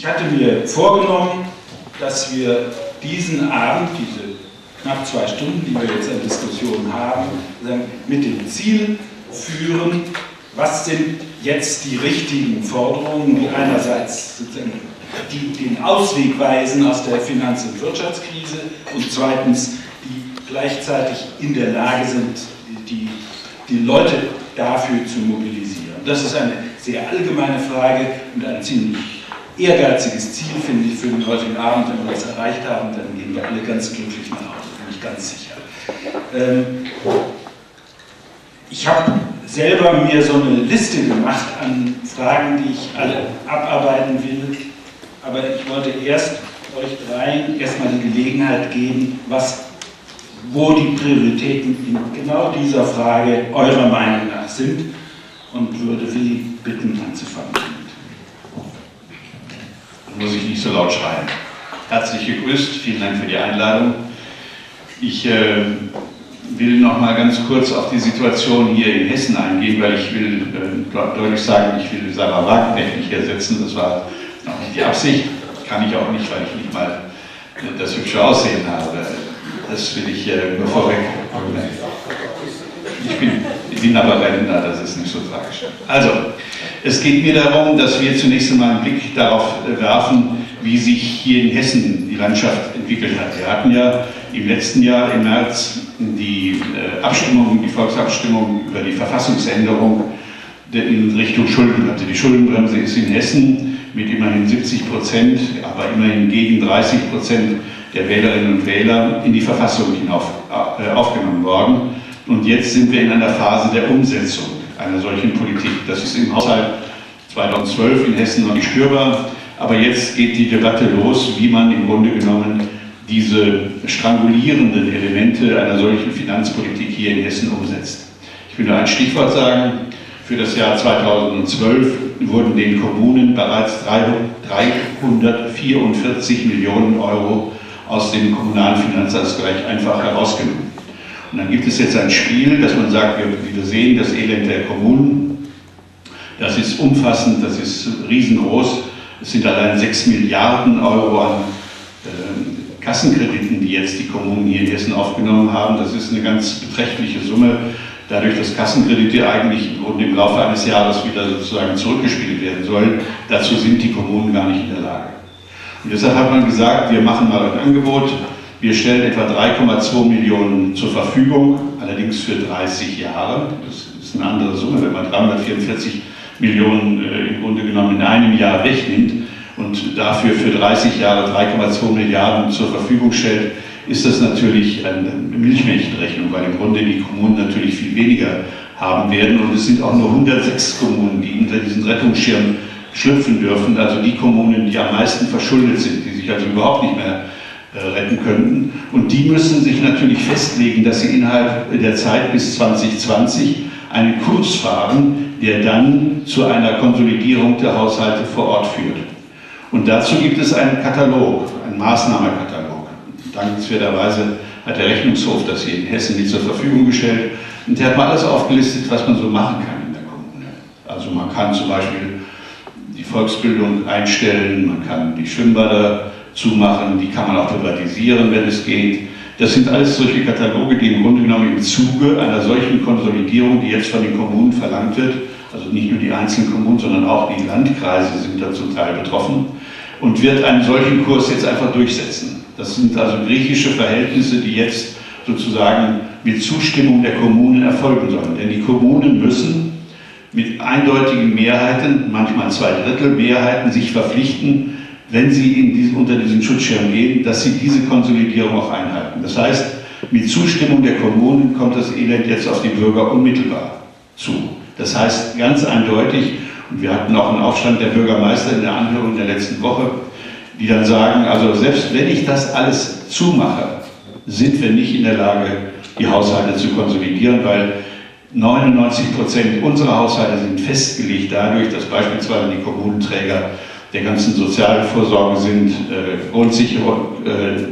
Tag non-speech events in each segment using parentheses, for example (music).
ich hatte mir vorgenommen, dass wir diesen Abend, diese knapp zwei Stunden, die wir jetzt an Diskussionen haben, mit dem Ziel führen, was sind jetzt die richtigen Forderungen, die einerseits die den Ausweg weisen aus der Finanz- und Wirtschaftskrise und zweitens, die gleichzeitig in der Lage sind, die, die Leute dafür zu mobilisieren. Das ist eine sehr allgemeine Frage und ein ziemlich ehrgeiziges Ziel, finde ich, für den heutigen Abend. Wenn wir das erreicht haben, dann gehen wir alle ganz glücklich nach Hause, bin ich ganz sicher. Ähm, ich habe selber mir so eine Liste gemacht an Fragen, die ich alle abarbeiten will, aber ich wollte erst euch dreien erstmal die Gelegenheit geben, was, wo die Prioritäten in genau dieser Frage eurer Meinung nach sind und würde Willi bitten, anzufangen. Muss ich nicht so laut schreien. Herzlich gegrüßt, vielen Dank für die Einladung. Ich äh, will noch mal ganz kurz auf die Situation hier in Hessen eingehen, weil ich will äh, deutlich sagen, ich will Sarah Wagenknecht nicht ersetzen. Das war auch nicht die Absicht. Kann ich auch nicht, weil ich nicht mal das hübsche Aussehen habe. Das will ich äh, nur vorweg. Ich bin, ich bin aber Rentner, das ist nicht so tragisch. Also, es geht mir darum, dass wir zunächst einmal einen Blick darauf werfen, wie sich hier in Hessen die Landschaft entwickelt hat. Wir hatten ja im letzten Jahr im März die äh, Abstimmung, die Volksabstimmung über die Verfassungsänderung in Richtung Schuldenbremse. Die Schuldenbremse ist in Hessen mit immerhin 70 Prozent, aber immerhin gegen 30 Prozent der Wählerinnen und Wähler in die Verfassung hinauf äh, aufgenommen worden. Und jetzt sind wir in einer Phase der Umsetzung einer solchen Politik. Das ist im Haushalt 2012 in Hessen noch nicht spürbar, aber jetzt geht die Debatte los, wie man im Grunde genommen diese strangulierenden Elemente einer solchen Finanzpolitik hier in Hessen umsetzt. Ich will nur ein Stichwort sagen. Für das Jahr 2012 wurden den Kommunen bereits 344 Millionen Euro aus dem kommunalen Finanzausgleich einfach herausgenommen. Und dann gibt es jetzt ein Spiel, dass man sagt, wie wir sehen, das Elend der Kommunen, das ist umfassend, das ist riesengroß. Es sind allein 6 Milliarden Euro an äh, Kassenkrediten, die jetzt die Kommunen hier in Hessen aufgenommen haben. Das ist eine ganz beträchtliche Summe. Dadurch, dass Kassenkredite eigentlich im im Laufe eines Jahres wieder sozusagen zurückgespielt werden sollen, dazu sind die Kommunen gar nicht in der Lage. Und deshalb hat man gesagt, wir machen mal ein Angebot. Wir stellen etwa 3,2 Millionen zur Verfügung, allerdings für 30 Jahre. Das ist eine andere Summe, wenn man 344 Millionen äh, im Grunde genommen in einem Jahr wegnimmt und dafür für 30 Jahre 3,2 Milliarden zur Verfügung stellt, ist das natürlich eine Milchmädchenrechnung, weil im Grunde die Kommunen natürlich viel weniger haben werden. Und es sind auch nur 106 Kommunen, die unter diesen Rettungsschirm schlüpfen dürfen. Also die Kommunen, die am meisten verschuldet sind, die sich also überhaupt nicht mehr retten könnten. Und die müssen sich natürlich festlegen, dass sie innerhalb der Zeit bis 2020 einen Kurs fahren, der dann zu einer Konsolidierung der Haushalte vor Ort führt. Und dazu gibt es einen Katalog, einen Maßnahmenkatalog. Dankenswerterweise hat der Rechnungshof das hier in Hessen mit zur Verfügung gestellt. Und der hat mal alles aufgelistet, was man so machen kann in der Kommune. Also man kann zum Beispiel die Volksbildung einstellen, man kann die Schwimmbäder zumachen, die kann man auch privatisieren, wenn es geht. Das sind alles solche Kataloge, die im Grunde genommen im Zuge einer solchen Konsolidierung, die jetzt von den Kommunen verlangt wird, also nicht nur die einzelnen Kommunen, sondern auch die Landkreise sind da zum Teil betroffen und wird einen solchen Kurs jetzt einfach durchsetzen. Das sind also griechische Verhältnisse, die jetzt sozusagen mit Zustimmung der Kommunen erfolgen sollen. Denn die Kommunen müssen mit eindeutigen Mehrheiten, manchmal zwei Drittel Mehrheiten, sich verpflichten, wenn sie in diesen, unter diesen Schutzschirm gehen, dass sie diese Konsolidierung auch einhalten. Das heißt, mit Zustimmung der Kommunen kommt das Elend jetzt auf die Bürger unmittelbar zu. Das heißt ganz eindeutig, und wir hatten auch einen Aufstand der Bürgermeister in der Anhörung der letzten Woche, die dann sagen, also selbst wenn ich das alles zumache, sind wir nicht in der Lage, die Haushalte zu konsolidieren, weil 99 Prozent unserer Haushalte sind festgelegt dadurch, dass beispielsweise die Kommunenträger der ganzen Sozialvorsorge sind, äh, Grundsicherung äh,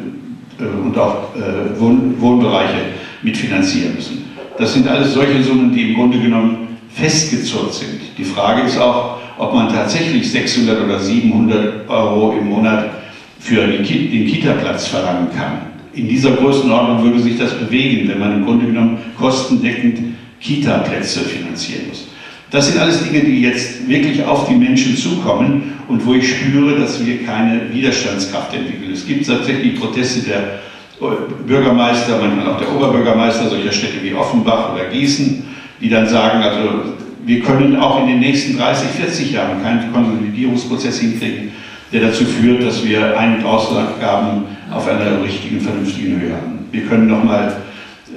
äh, und auch äh, Wohn Wohnbereiche mitfinanzieren müssen. Das sind alles solche Summen, die im Grunde genommen festgezurrt sind. Die Frage ist auch, ob man tatsächlich 600 oder 700 Euro im Monat für den Kita-Platz verlangen kann. In dieser Größenordnung würde sich das bewegen, wenn man im Grunde genommen kostendeckend Kita-Plätze finanzieren muss. Das sind alles Dinge, die jetzt wirklich auf die Menschen zukommen und wo ich spüre, dass wir keine Widerstandskraft entwickeln. Es gibt tatsächlich Proteste der Bürgermeister, manchmal auch der Oberbürgermeister solcher Städte wie Offenbach oder Gießen, die dann sagen, also wir können auch in den nächsten 30, 40 Jahren keinen Konsolidierungsprozess hinkriegen, der dazu führt, dass wir Ein- und Ausgaben auf einer richtigen, vernünftigen Höhe haben. Wir können nochmal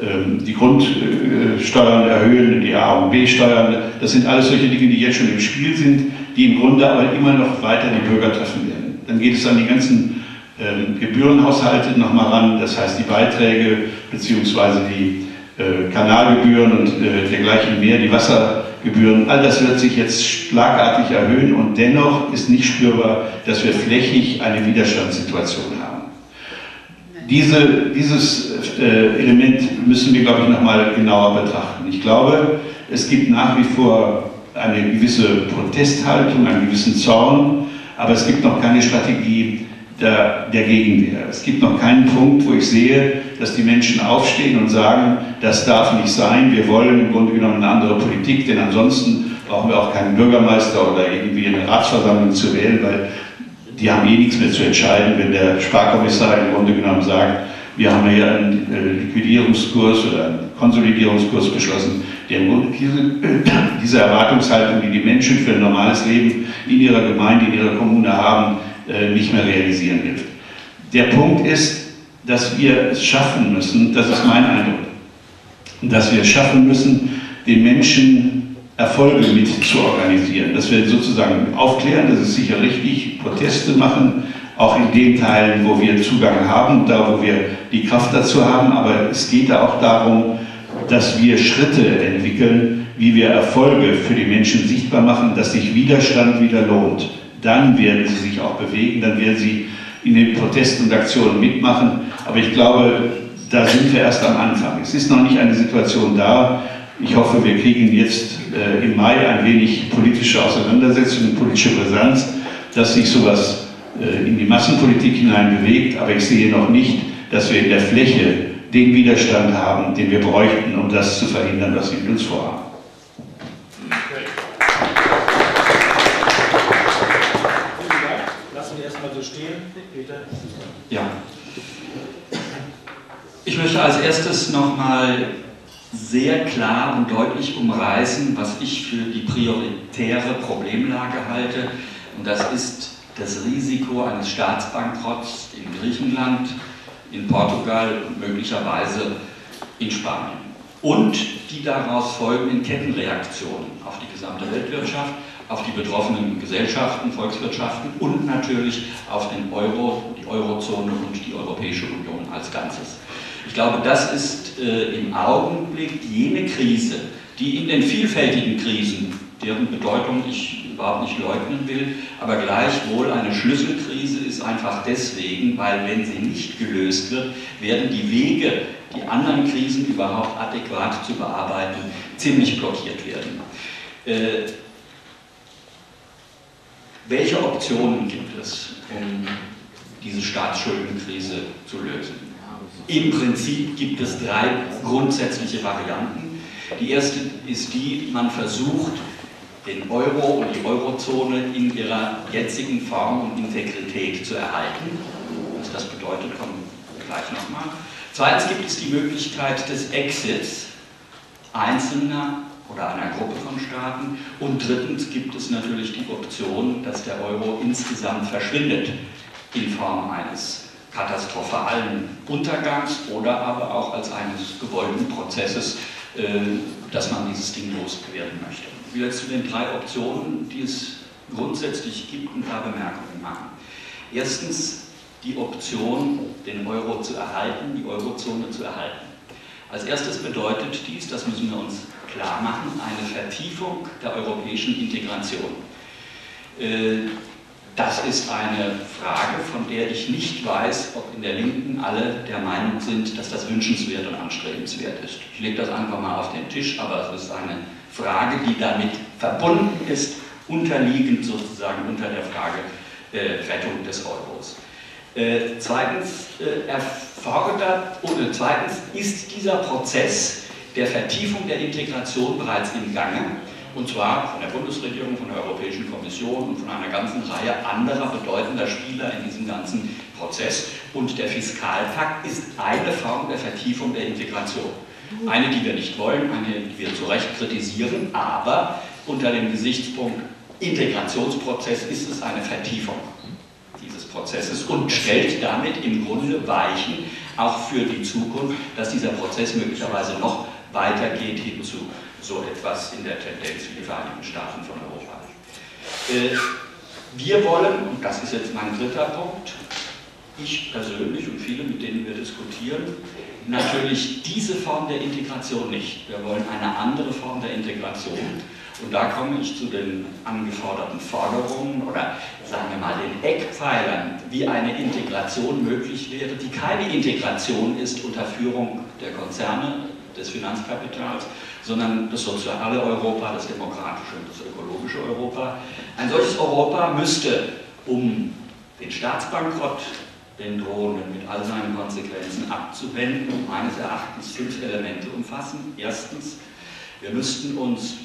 die Grundsteuern erhöhen, die A- und B-Steuern. Das sind alles solche Dinge, die jetzt schon im Spiel sind, die im Grunde aber immer noch weiter die Bürger treffen werden. Dann geht es an die ganzen ähm, Gebührenhaushalte nochmal ran, das heißt die Beiträge bzw. die äh, Kanalgebühren und äh, dergleichen mehr, die Wassergebühren, all das wird sich jetzt schlagartig erhöhen und dennoch ist nicht spürbar, dass wir flächig eine Widerstandssituation haben. Diese, dieses äh, Element müssen wir, glaube ich, nochmal genauer betrachten. Ich glaube, es gibt nach wie vor eine gewisse Protesthaltung, einen gewissen Zorn, aber es gibt noch keine Strategie der, der Gegenwehr. Es gibt noch keinen Punkt, wo ich sehe, dass die Menschen aufstehen und sagen, das darf nicht sein, wir wollen im Grunde genommen eine andere Politik, denn ansonsten brauchen wir auch keinen Bürgermeister oder irgendwie eine Ratsversammlung zu wählen, weil die haben eh nichts mehr zu entscheiden, wenn der Sparkommissar im Grunde genommen sagt, wir haben hier einen äh, Liquidierungskurs oder einen Konsolidierungskurs beschlossen, der (clears throat) diese Erwartungshaltung, die die Menschen für ein normales Leben in ihrer Gemeinde, in ihrer Kommune haben, äh, nicht mehr realisieren hilft. Der Punkt ist, dass wir es schaffen müssen, das ist mein Eindruck, dass wir es schaffen müssen, den Menschen Erfolge mit zu organisieren. Dass wir sozusagen aufklären, das ist sicher richtig, Proteste machen, auch in den Teilen, wo wir Zugang haben, da wo wir die Kraft dazu haben, aber es geht da auch darum, dass wir Schritte entwickeln, wie wir Erfolge für die Menschen sichtbar machen, dass sich Widerstand wieder lohnt. Dann werden sie sich auch bewegen, dann werden sie in den Protesten und Aktionen mitmachen. Aber ich glaube, da sind wir erst am Anfang. Es ist noch nicht eine Situation da, ich hoffe, wir kriegen jetzt äh, im Mai ein wenig politische Auseinandersetzung, politische Brisanz, dass sich sowas äh, in die Massenpolitik hinein bewegt. Aber ich sehe noch nicht, dass wir in der Fläche den Widerstand haben, den wir bräuchten, um das zu verhindern, was Sie mit uns vorhaben. Lassen wir erstmal so stehen. Peter. Ja. Ich möchte als erstes nochmal sehr klar und deutlich umreißen, was ich für die prioritäre Problemlage halte. Und das ist das Risiko eines Staatsbankrotts in Griechenland, in Portugal und möglicherweise in Spanien. Und die daraus folgenden Kettenreaktionen auf die gesamte Weltwirtschaft, auf die betroffenen Gesellschaften, Volkswirtschaften und natürlich auf den Euro, die Eurozone und die Europäische Union als Ganzes. Ich glaube, das ist äh, im Augenblick jene Krise, die in den vielfältigen Krisen, deren Bedeutung ich überhaupt nicht leugnen will, aber gleichwohl eine Schlüsselkrise ist einfach deswegen, weil wenn sie nicht gelöst wird, werden die Wege, die anderen Krisen überhaupt adäquat zu bearbeiten, ziemlich blockiert werden. Äh, welche Optionen gibt es, um diese Staatsschuldenkrise zu lösen? Im Prinzip gibt es drei grundsätzliche Varianten. Die erste ist die, man versucht, den Euro und die Eurozone in ihrer jetzigen Form und Integrität zu erhalten. Was das bedeutet, kommen wir gleich nochmal. Zweitens gibt es die Möglichkeit des Exits einzelner oder einer Gruppe von Staaten. Und drittens gibt es natürlich die Option, dass der Euro insgesamt verschwindet in Form eines katastrophalen Untergangs oder aber auch als eines gewollten Prozesses, äh, dass man dieses Ding loswerden möchte. Ich will jetzt zu den drei Optionen, die es grundsätzlich gibt, ein paar Bemerkungen machen. Erstens die Option, den Euro zu erhalten, die Eurozone zu erhalten. Als erstes bedeutet dies, das müssen wir uns klar machen, eine Vertiefung der europäischen Integration. Äh, das ist eine Frage, von der ich nicht weiß, ob in der Linken alle der Meinung sind, dass das wünschenswert und anstrebenswert ist. Ich lege das einfach mal auf den Tisch, aber es ist eine Frage, die damit verbunden ist unterliegend sozusagen unter der Frage äh, Rettung des Euros. Äh, zweitens, äh, erfordert, oder zweitens ist dieser Prozess der Vertiefung der Integration bereits im Gange und zwar von der Bundesregierung, von der Europäischen Kommission und von einer ganzen Reihe anderer bedeutender Spieler in diesem ganzen Prozess. Und der Fiskalpakt ist eine Form der Vertiefung der Integration. Eine, die wir nicht wollen, eine, die wir zu Recht kritisieren, aber unter dem Gesichtspunkt Integrationsprozess ist es eine Vertiefung dieses Prozesses und stellt damit im Grunde Weichen auch für die Zukunft, dass dieser Prozess möglicherweise noch weitergeht hin zu so etwas in der Tendenz wie die Vereinigten Staaten von Europa. Äh, wir wollen, und das ist jetzt mein dritter Punkt, ich persönlich und viele, mit denen wir diskutieren, natürlich diese Form der Integration nicht. Wir wollen eine andere Form der Integration. Und da komme ich zu den angeforderten Forderungen oder sagen wir mal den Eckpfeilern, wie eine Integration möglich wäre, die keine Integration ist unter Führung der Konzerne, des Finanzkapitals, sondern das soziale Europa, das demokratische und das ökologische Europa. Ein solches Europa müsste, um den Staatsbankrott, den drohenden mit all seinen Konsequenzen abzuwenden, meines Erachtens fünf Elemente umfassen. Erstens, wir müssten uns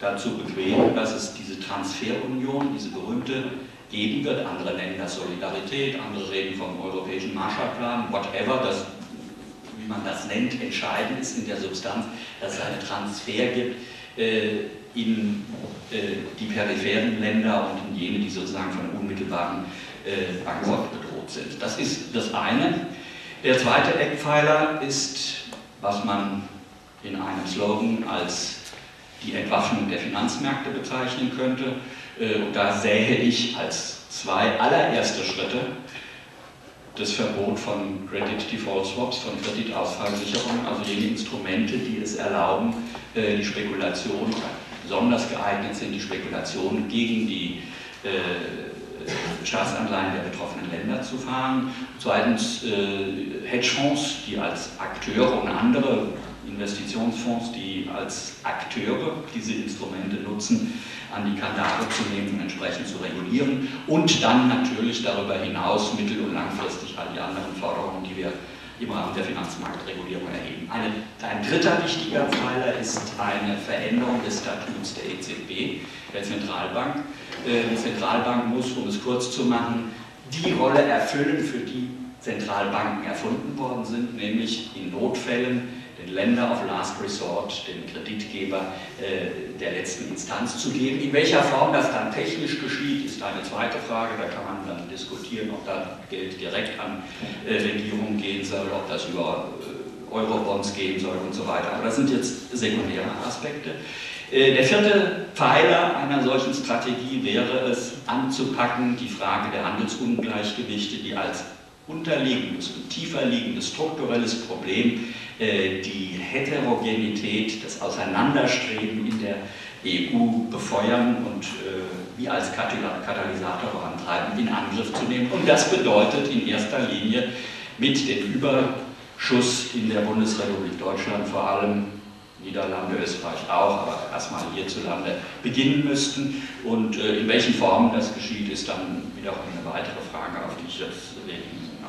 dazu bequemen, dass es diese Transferunion, diese berühmte, geben wird. Andere nennen das Solidarität, andere reden vom europäischen Marshallplan, whatever, das man das nennt, entscheidend ist in der Substanz, dass es einen Transfer gibt äh, in äh, die peripheren Länder und in jene, die sozusagen von unmittelbaren äh, Bankrott bedroht sind. Das ist das eine. Der zweite Eckpfeiler ist, was man in einem Slogan als die Entwaffnung der Finanzmärkte bezeichnen könnte. Äh, und da sähe ich als zwei allererste Schritte das Verbot von Credit Default Swaps, von Kreditausfallsicherungen, also jene Instrumente, die es erlauben, äh, die Spekulation, besonders geeignet sind, die Spekulation gegen die äh, Staatsanleihen der betroffenen Länder zu fahren. Zweitens äh, Hedgefonds, die als Akteure und andere Investitionsfonds, die als Akteure diese Instrumente nutzen, an die Kandare zu nehmen und entsprechend zu regulieren und dann natürlich darüber hinaus mittel- und langfristig all die anderen Forderungen, die wir im Rahmen der Finanzmarktregulierung erheben. Eine, ein dritter wichtiger Pfeiler ist eine Veränderung des Statuts der EZB, der Zentralbank. Äh, die Zentralbank muss, um es kurz zu machen, die Rolle erfüllen, für die Zentralbanken erfunden worden sind, nämlich in Notfällen Länder of Last Resort, den Kreditgeber äh, der letzten Instanz zu geben. In welcher Form das dann technisch geschieht, ist eine zweite Frage. Da kann man dann diskutieren, ob da Geld direkt an äh, Regierungen gehen soll, ob das über äh, Eurobonds gehen soll und so weiter. Aber das sind jetzt sekundäre Aspekte. Äh, der vierte Pfeiler einer solchen Strategie wäre es, anzupacken, die Frage der Handelsungleichgewichte, die als unterliegendes und tiefer liegendes strukturelles Problem äh, die Heterogenität, das Auseinanderstreben in der EU befeuern und äh, wie als Katalysator vorantreiben, in Angriff zu nehmen. Und das bedeutet in erster Linie mit dem Überschuss in der Bundesrepublik Deutschland vor allem Niederlande, Österreich auch, aber erstmal hierzulande beginnen müssten. Und äh, in welchen Formen das geschieht, ist dann wiederum eine weitere Frage, auf die ich jetzt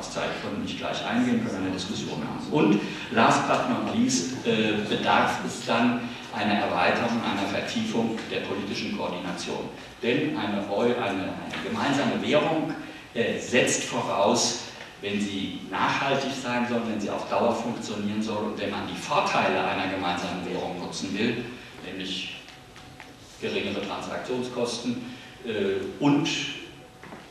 aus Zeitgründen nicht gleich eingehen, können eine Diskussion haben. Und last but not least äh, bedarf es dann einer Erweiterung, einer Vertiefung der politischen Koordination. Denn eine, eine, eine gemeinsame Währung äh, setzt voraus, wenn sie nachhaltig sein soll, wenn sie auf Dauer funktionieren soll und wenn man die Vorteile einer gemeinsamen Währung nutzen will, nämlich geringere Transaktionskosten äh, und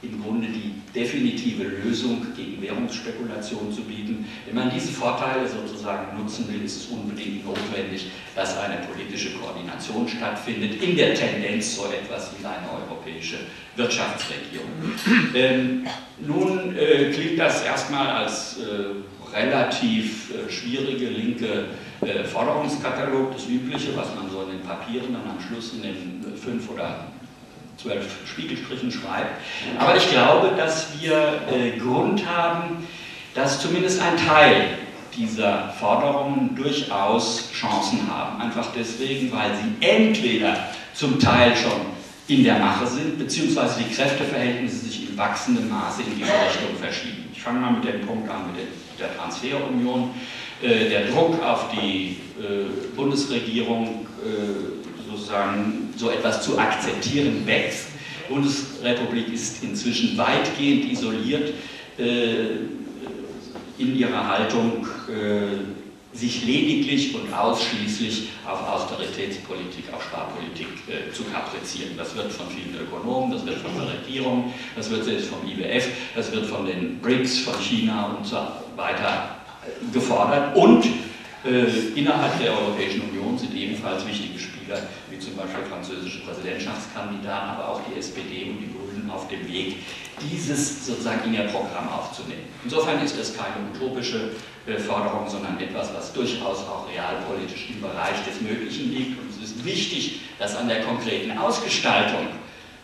im Grunde die definitive Lösung gegen Währungsspekulation zu bieten. Wenn man diese Vorteile sozusagen nutzen will, ist es unbedingt notwendig, dass eine politische Koordination stattfindet, in der Tendenz so etwas wie eine europäische Wirtschaftsregierung. Ähm, nun äh, klingt das erstmal als äh, relativ äh, schwierige linke äh, Forderungskatalog, das Übliche, was man so in den Papieren dann am Schluss in den fünf oder zwölf Spiegelstrichen schreibt. Aber ich glaube, dass wir äh, Grund haben, dass zumindest ein Teil dieser Forderungen durchaus Chancen haben. Einfach deswegen, weil sie entweder zum Teil schon in der Mache sind, beziehungsweise die Kräfteverhältnisse sich in wachsendem Maße in diese Richtung verschieben. Ich fange mal mit dem Punkt an, mit der Transferunion. Äh, der Druck auf die äh, Bundesregierung, äh, sozusagen so etwas zu akzeptieren, wächst. Die Bundesrepublik ist inzwischen weitgehend isoliert in ihrer Haltung sich lediglich und ausschließlich auf Austeritätspolitik, auf Sparpolitik äh, zu kaprizieren. Das wird von vielen Ökonomen, das wird von der Regierung, das wird selbst vom IWF, das wird von den BRICS, von China und so weiter äh, gefordert. Und äh, innerhalb der Europäischen Union sind ebenfalls wichtige Spieler, wie zum Beispiel französische Präsidentschaftskandidaten, aber auch die SPD und die Grünen auf dem Weg, dieses sozusagen in ihr Programm aufzunehmen. Insofern ist das keine utopische äh, Forderung, sondern etwas, was durchaus auch realpolitisch im Bereich des Möglichen liegt. Und es ist wichtig, dass an der konkreten Ausgestaltung,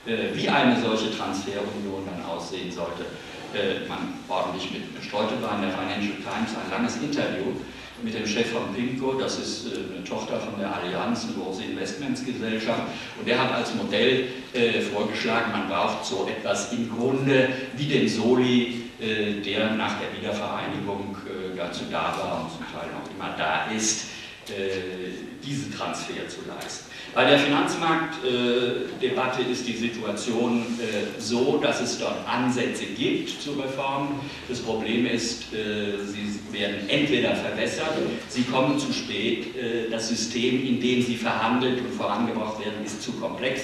äh, wie eine solche Transferunion dann aussehen sollte, äh, man ordentlich mit bestreute war in der Financial Times ein langes Interview mit dem Chef von PIMCO, das ist äh, eine Tochter von der Allianz, eine große Investmentsgesellschaft, und der hat als Modell äh, vorgeschlagen, man braucht so etwas im Grunde wie den Soli, äh, der nach der Wiedervereinigung dazu da war und zum Teil noch immer da ist, diesen Transfer zu leisten. Bei der Finanzmarktdebatte ist die Situation äh, so, dass es dort Ansätze gibt zu Reformen. Das Problem ist, äh, sie werden entweder verwässert, sie kommen zu spät, das System, in dem sie verhandelt und vorangebracht werden, ist zu komplex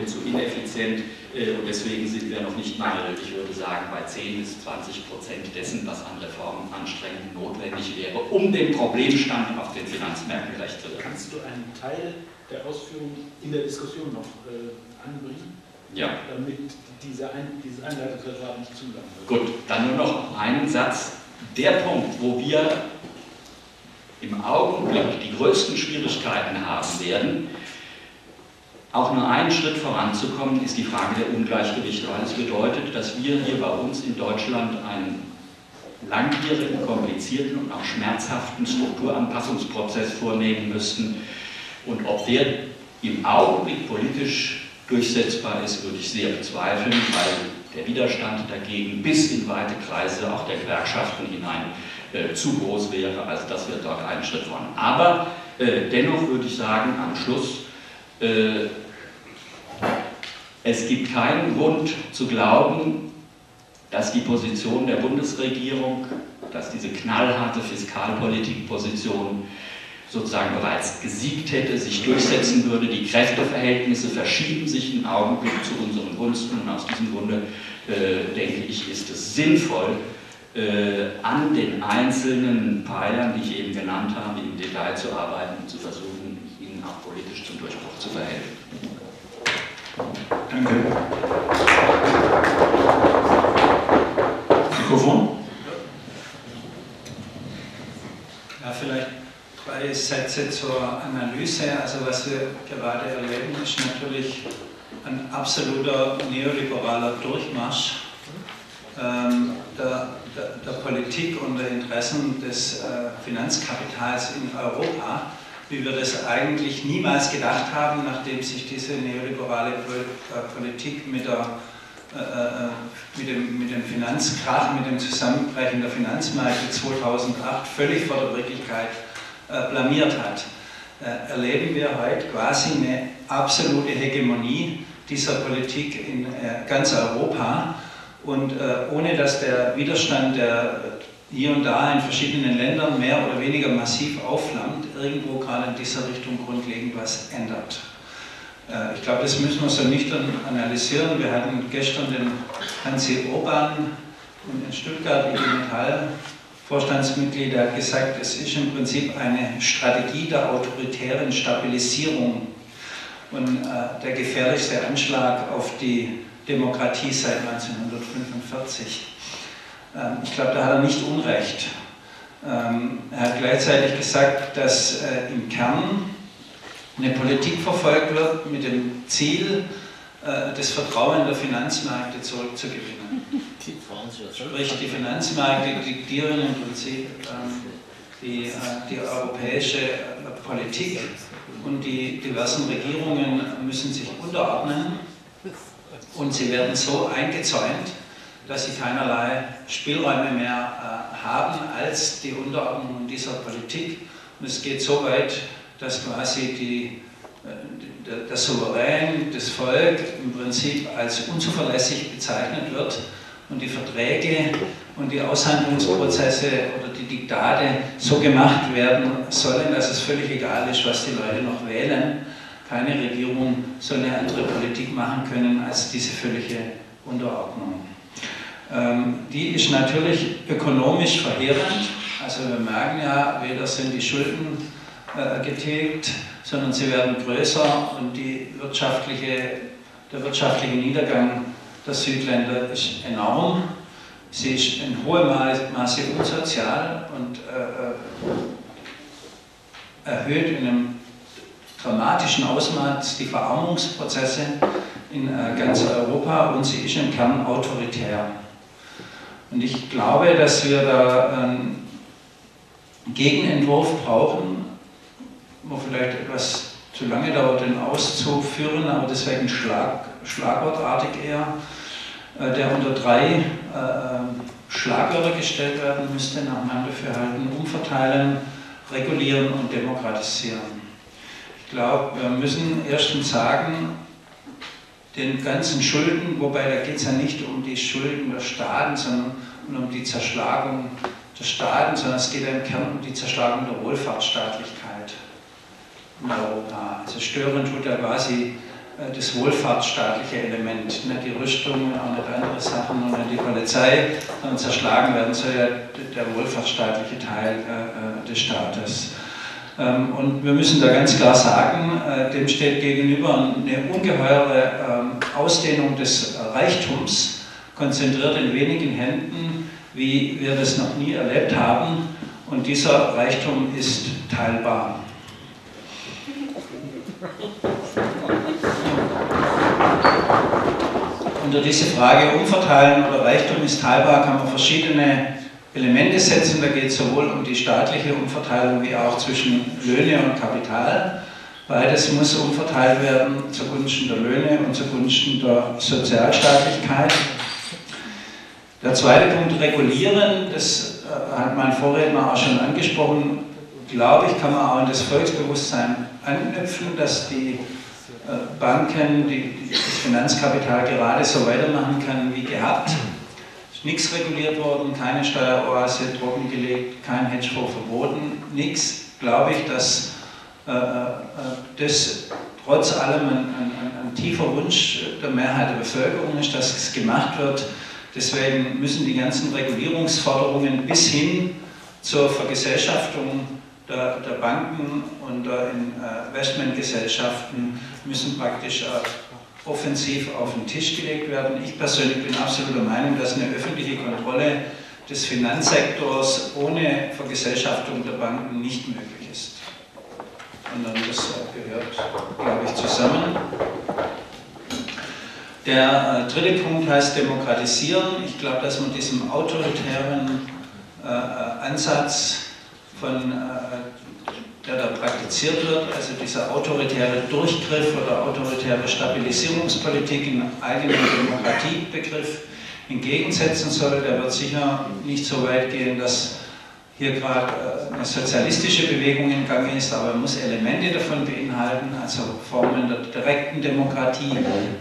und zu ineffizient äh, und deswegen sind wir noch nicht mal, ich würde sagen, bei 10 bis 20 Prozent dessen, was an Reformen anstrengend notwendig wäre, um den Problemstand auf den Finanzmärkten gerecht zu werden. Kannst du einen Teil der Ausführungen in der Diskussion noch äh, anbringen? Ja. Damit diese Ein dieses Einleitungsreferat nicht zu lang wird. Gut, dann nur noch einen Satz. Der Punkt, wo wir im Augenblick die größten Schwierigkeiten haben werden, auch nur einen Schritt voranzukommen, ist die Frage der Ungleichgewichte, weil es bedeutet, dass wir hier bei uns in Deutschland einen langwierigen, komplizierten und auch schmerzhaften Strukturanpassungsprozess vornehmen müssten. Und ob der im Augenblick politisch durchsetzbar ist, würde ich sehr bezweifeln, weil der Widerstand dagegen bis in weite Kreise auch der Gewerkschaften hinein äh, zu groß wäre, als dass wir dort einen Schritt voran. Aber äh, dennoch würde ich sagen, am Schluss, äh, es gibt keinen Grund zu glauben, dass die Position der Bundesregierung, dass diese knallharte Fiskalpolitikposition sozusagen bereits gesiegt hätte, sich durchsetzen würde. Die Kräfteverhältnisse verschieben sich im Augenblick zu unseren Gunsten und aus diesem Grunde äh, denke ich, ist es sinnvoll, äh, an den einzelnen Pfeilern, die ich eben genannt habe, im Detail zu arbeiten und zu versuchen, politisch zum Durchbruch zu verhelfen. Danke. Mikrofon? Ja, vielleicht zwei Sätze zur Analyse. Also was wir gerade erleben, ist natürlich ein absoluter neoliberaler Durchmarsch ähm, der, der, der, Politik und der Interessen des äh, Finanzkapitals in Europa wie wir das eigentlich niemals gedacht haben, nachdem sich diese neoliberale äh, Politik mit, der, äh, äh, mit, dem, mit dem Finanzkrach, mit dem Zusammenbrechen der Finanzmärkte 2008 völlig vor der Wirklichkeit äh, blamiert hat. Äh, erleben wir heute quasi eine absolute Hegemonie dieser Politik in äh, ganz Europa und ohne dass der Widerstand der hier und da in verschiedenen Ländern mehr oder weniger massiv aufflammt, irgendwo gerade in dieser Richtung grundlegend was ändert. Äh, ich glaube, das müssen wir so nüchtern analysieren. Wir hatten gestern den Hansi Orban in Stuttgart, IG Metall, Vorstandsmitglied, der hat gesagt, es ist im Prinzip eine Strategie der autoritären Stabilisierung und äh, der gefährlichste Anschlag auf die Demokratie seit 1945. Ähm, ich glaube, da hat er nicht Unrecht. Ähm, er hat gleichzeitig gesagt, dass äh, im Kern eine Politik verfolgt wird mit dem Ziel, äh, das Vertrauen der Finanzmärkte zurückzugewinnen. Sprich, die Finanzmärkte diktieren im Prinzip, ähm, die, äh, die europäische Politik und die diversen Regierungen müssen sich unterordnen und sie werden so eingezäunt, dass sie keinerlei Spielräume mehr äh, haben als die Unterordnung dieser Politik. Und es geht so weit, dass quasi die, äh, der, Souverän, das Volk im Prinzip als unzuverlässig bezeichnet wird und die Verträge und die Aushandlungsprozesse oder die Diktate so gemacht werden sollen, dass es völlig egal ist, was die Leute noch wählen. Keine Regierung soll eine andere Politik machen können als diese völlige Unterordnung. Ähm, die ist natürlich ökonomisch verheerend. Also wir merken ja, weder sind die Schulden äh, getilgt, sondern sie werden größer und wirtschaftliche, der wirtschaftliche Niedergang der Südländer ist enorm. Sie ist in hohem Maße unsozial und äh, äh, erhöht in einem dramatischen Ausmaß die Verarmungsprozesse in äh, ganz Europa und sie ist im Kern autoritär. Und ich glaube, dass wir da einen Gegenentwurf brauchen, wo vielleicht etwas zu lange dauert, den auszuführen, aber deswegen Schlag, schlagwortartig eher, äh, der unter drei äh, Schlagwörter gestellt werden müsste, nach meinem Dafürhalten, umverteilen, regulieren und demokratisieren. Ich glaube, wir müssen erstens sagen, den ganzen Schulden, wobei da geht es ja nicht um die Schulden der Staaten, sondern um die Zerschlagung der Staaten, sondern es geht ja im Kern um die Zerschlagung der Wohlfahrtsstaatlichkeit in Europa. Also stören tut ja quasi äh, das wohlfahrtsstaatliche Element, nicht die Rüstung, auch nicht andere Sachen und die Polizei, sondern zerschlagen werden soll ja der wohlfahrtsstaatliche Teil äh, äh, des Staates. Ähm, und wir müssen da ganz klar sagen, dem steht gegenüber eine ungeheure Ausdehnung des Reichtums, konzentriert in wenigen Händen, wie wir das noch nie erlebt haben. Und dieser Reichtum ist teilbar. Unter diese Frage Umverteilen oder Reichtum ist teilbar kann man verschiedene Elemente setzen. Da geht es sowohl um die staatliche Umverteilung wie auch zwischen Löhne und Kapital. Beides muss umverteilt werden zugunsten der Löhne und zugunsten der Sozialstaatlichkeit. Der zweite Punkt, regulieren, das äh, hat mein Vorredner auch schon angesprochen, glaube ich, kann man auch in das Volksbewusstsein anknüpfen, dass die äh, Banken, die, das Finanzkapital gerade so weitermachen kann wie gehabt. Es ist nichts reguliert worden, keine Steueroase trockengelegt, kein Hedgefonds verboten, nichts. Glaube ich, dass äh, äh, das trotz allem ein, ein, ein, tiefer Wunsch der Mehrheit der Bevölkerung ist, dass es gemacht wird. Deswegen müssen die ganzen Regulierungsforderungen bis hin zur Vergesellschaftung der, der Banken und der Investmentgesellschaften müssen praktisch äh, offensiv auf den Tisch gelegt werden. Ich persönlich bin absolut der Meinung, dass eine öffentliche Kontrolle des Finanzsektors ohne Vergesellschaftung der Banken nicht möglich ist. Und dann das äh, gehört, glaube ich, zusammen. Der äh, dritte Punkt heißt Demokratisieren. Ich glaube, dass man diesem autoritären äh, Ansatz von, äh, der da praktiziert wird, also dieser autoritäre Durchgriff oder autoritäre Stabilisierungspolitik in eigenen Demokratiebegriff entgegensetzen soll, der wird sicher nicht so weit gehen, dass hier gerade äh, eine sozialistische Bewegung in Gang ist, aber er muss Elemente davon beinhalten, also Formen der direkten Demokratie,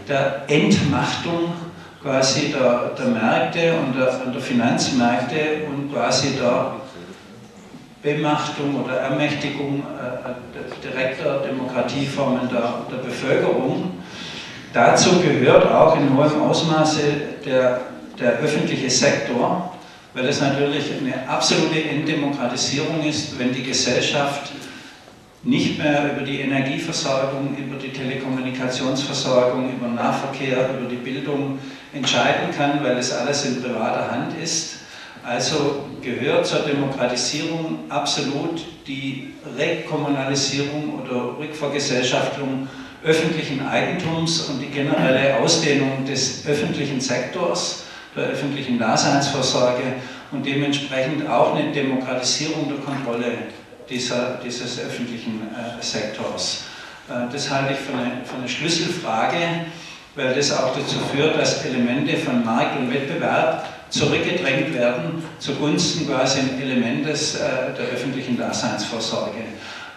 der Entmachtung quasi der, der Märkte und der, und der Finanzmärkte und quasi der Bemachtung oder Ermächtigung äh, direkter Demokratieformen der, der Bevölkerung. Dazu gehört auch in hohem Ausmaße der, der öffentliche Sektor, weil es natürlich eine absolute Entdemokratisierung ist, wenn die Gesellschaft nicht mehr über die Energieversorgung, über die Telekommunikationsversorgung, über Nahverkehr, über die Bildung entscheiden kann, weil es alles in privater Hand ist. Also gehört zur Demokratisierung absolut die Rekommunalisierung oder Rückvergesellschaftung öffentlichen Eigentums und die generelle Ausdehnung des öffentlichen Sektors, der öffentlichen Daseinsvorsorge und dementsprechend auch eine Demokratisierung der Kontrolle dieser, dieses öffentlichen äh, Sektors. Äh, das halte ich für eine, für eine Schlüsselfrage, weil das auch dazu führt, dass Elemente von Markt und Wettbewerb zurückgedrängt werden zugunsten quasi Elementes äh, der öffentlichen Daseinsvorsorge.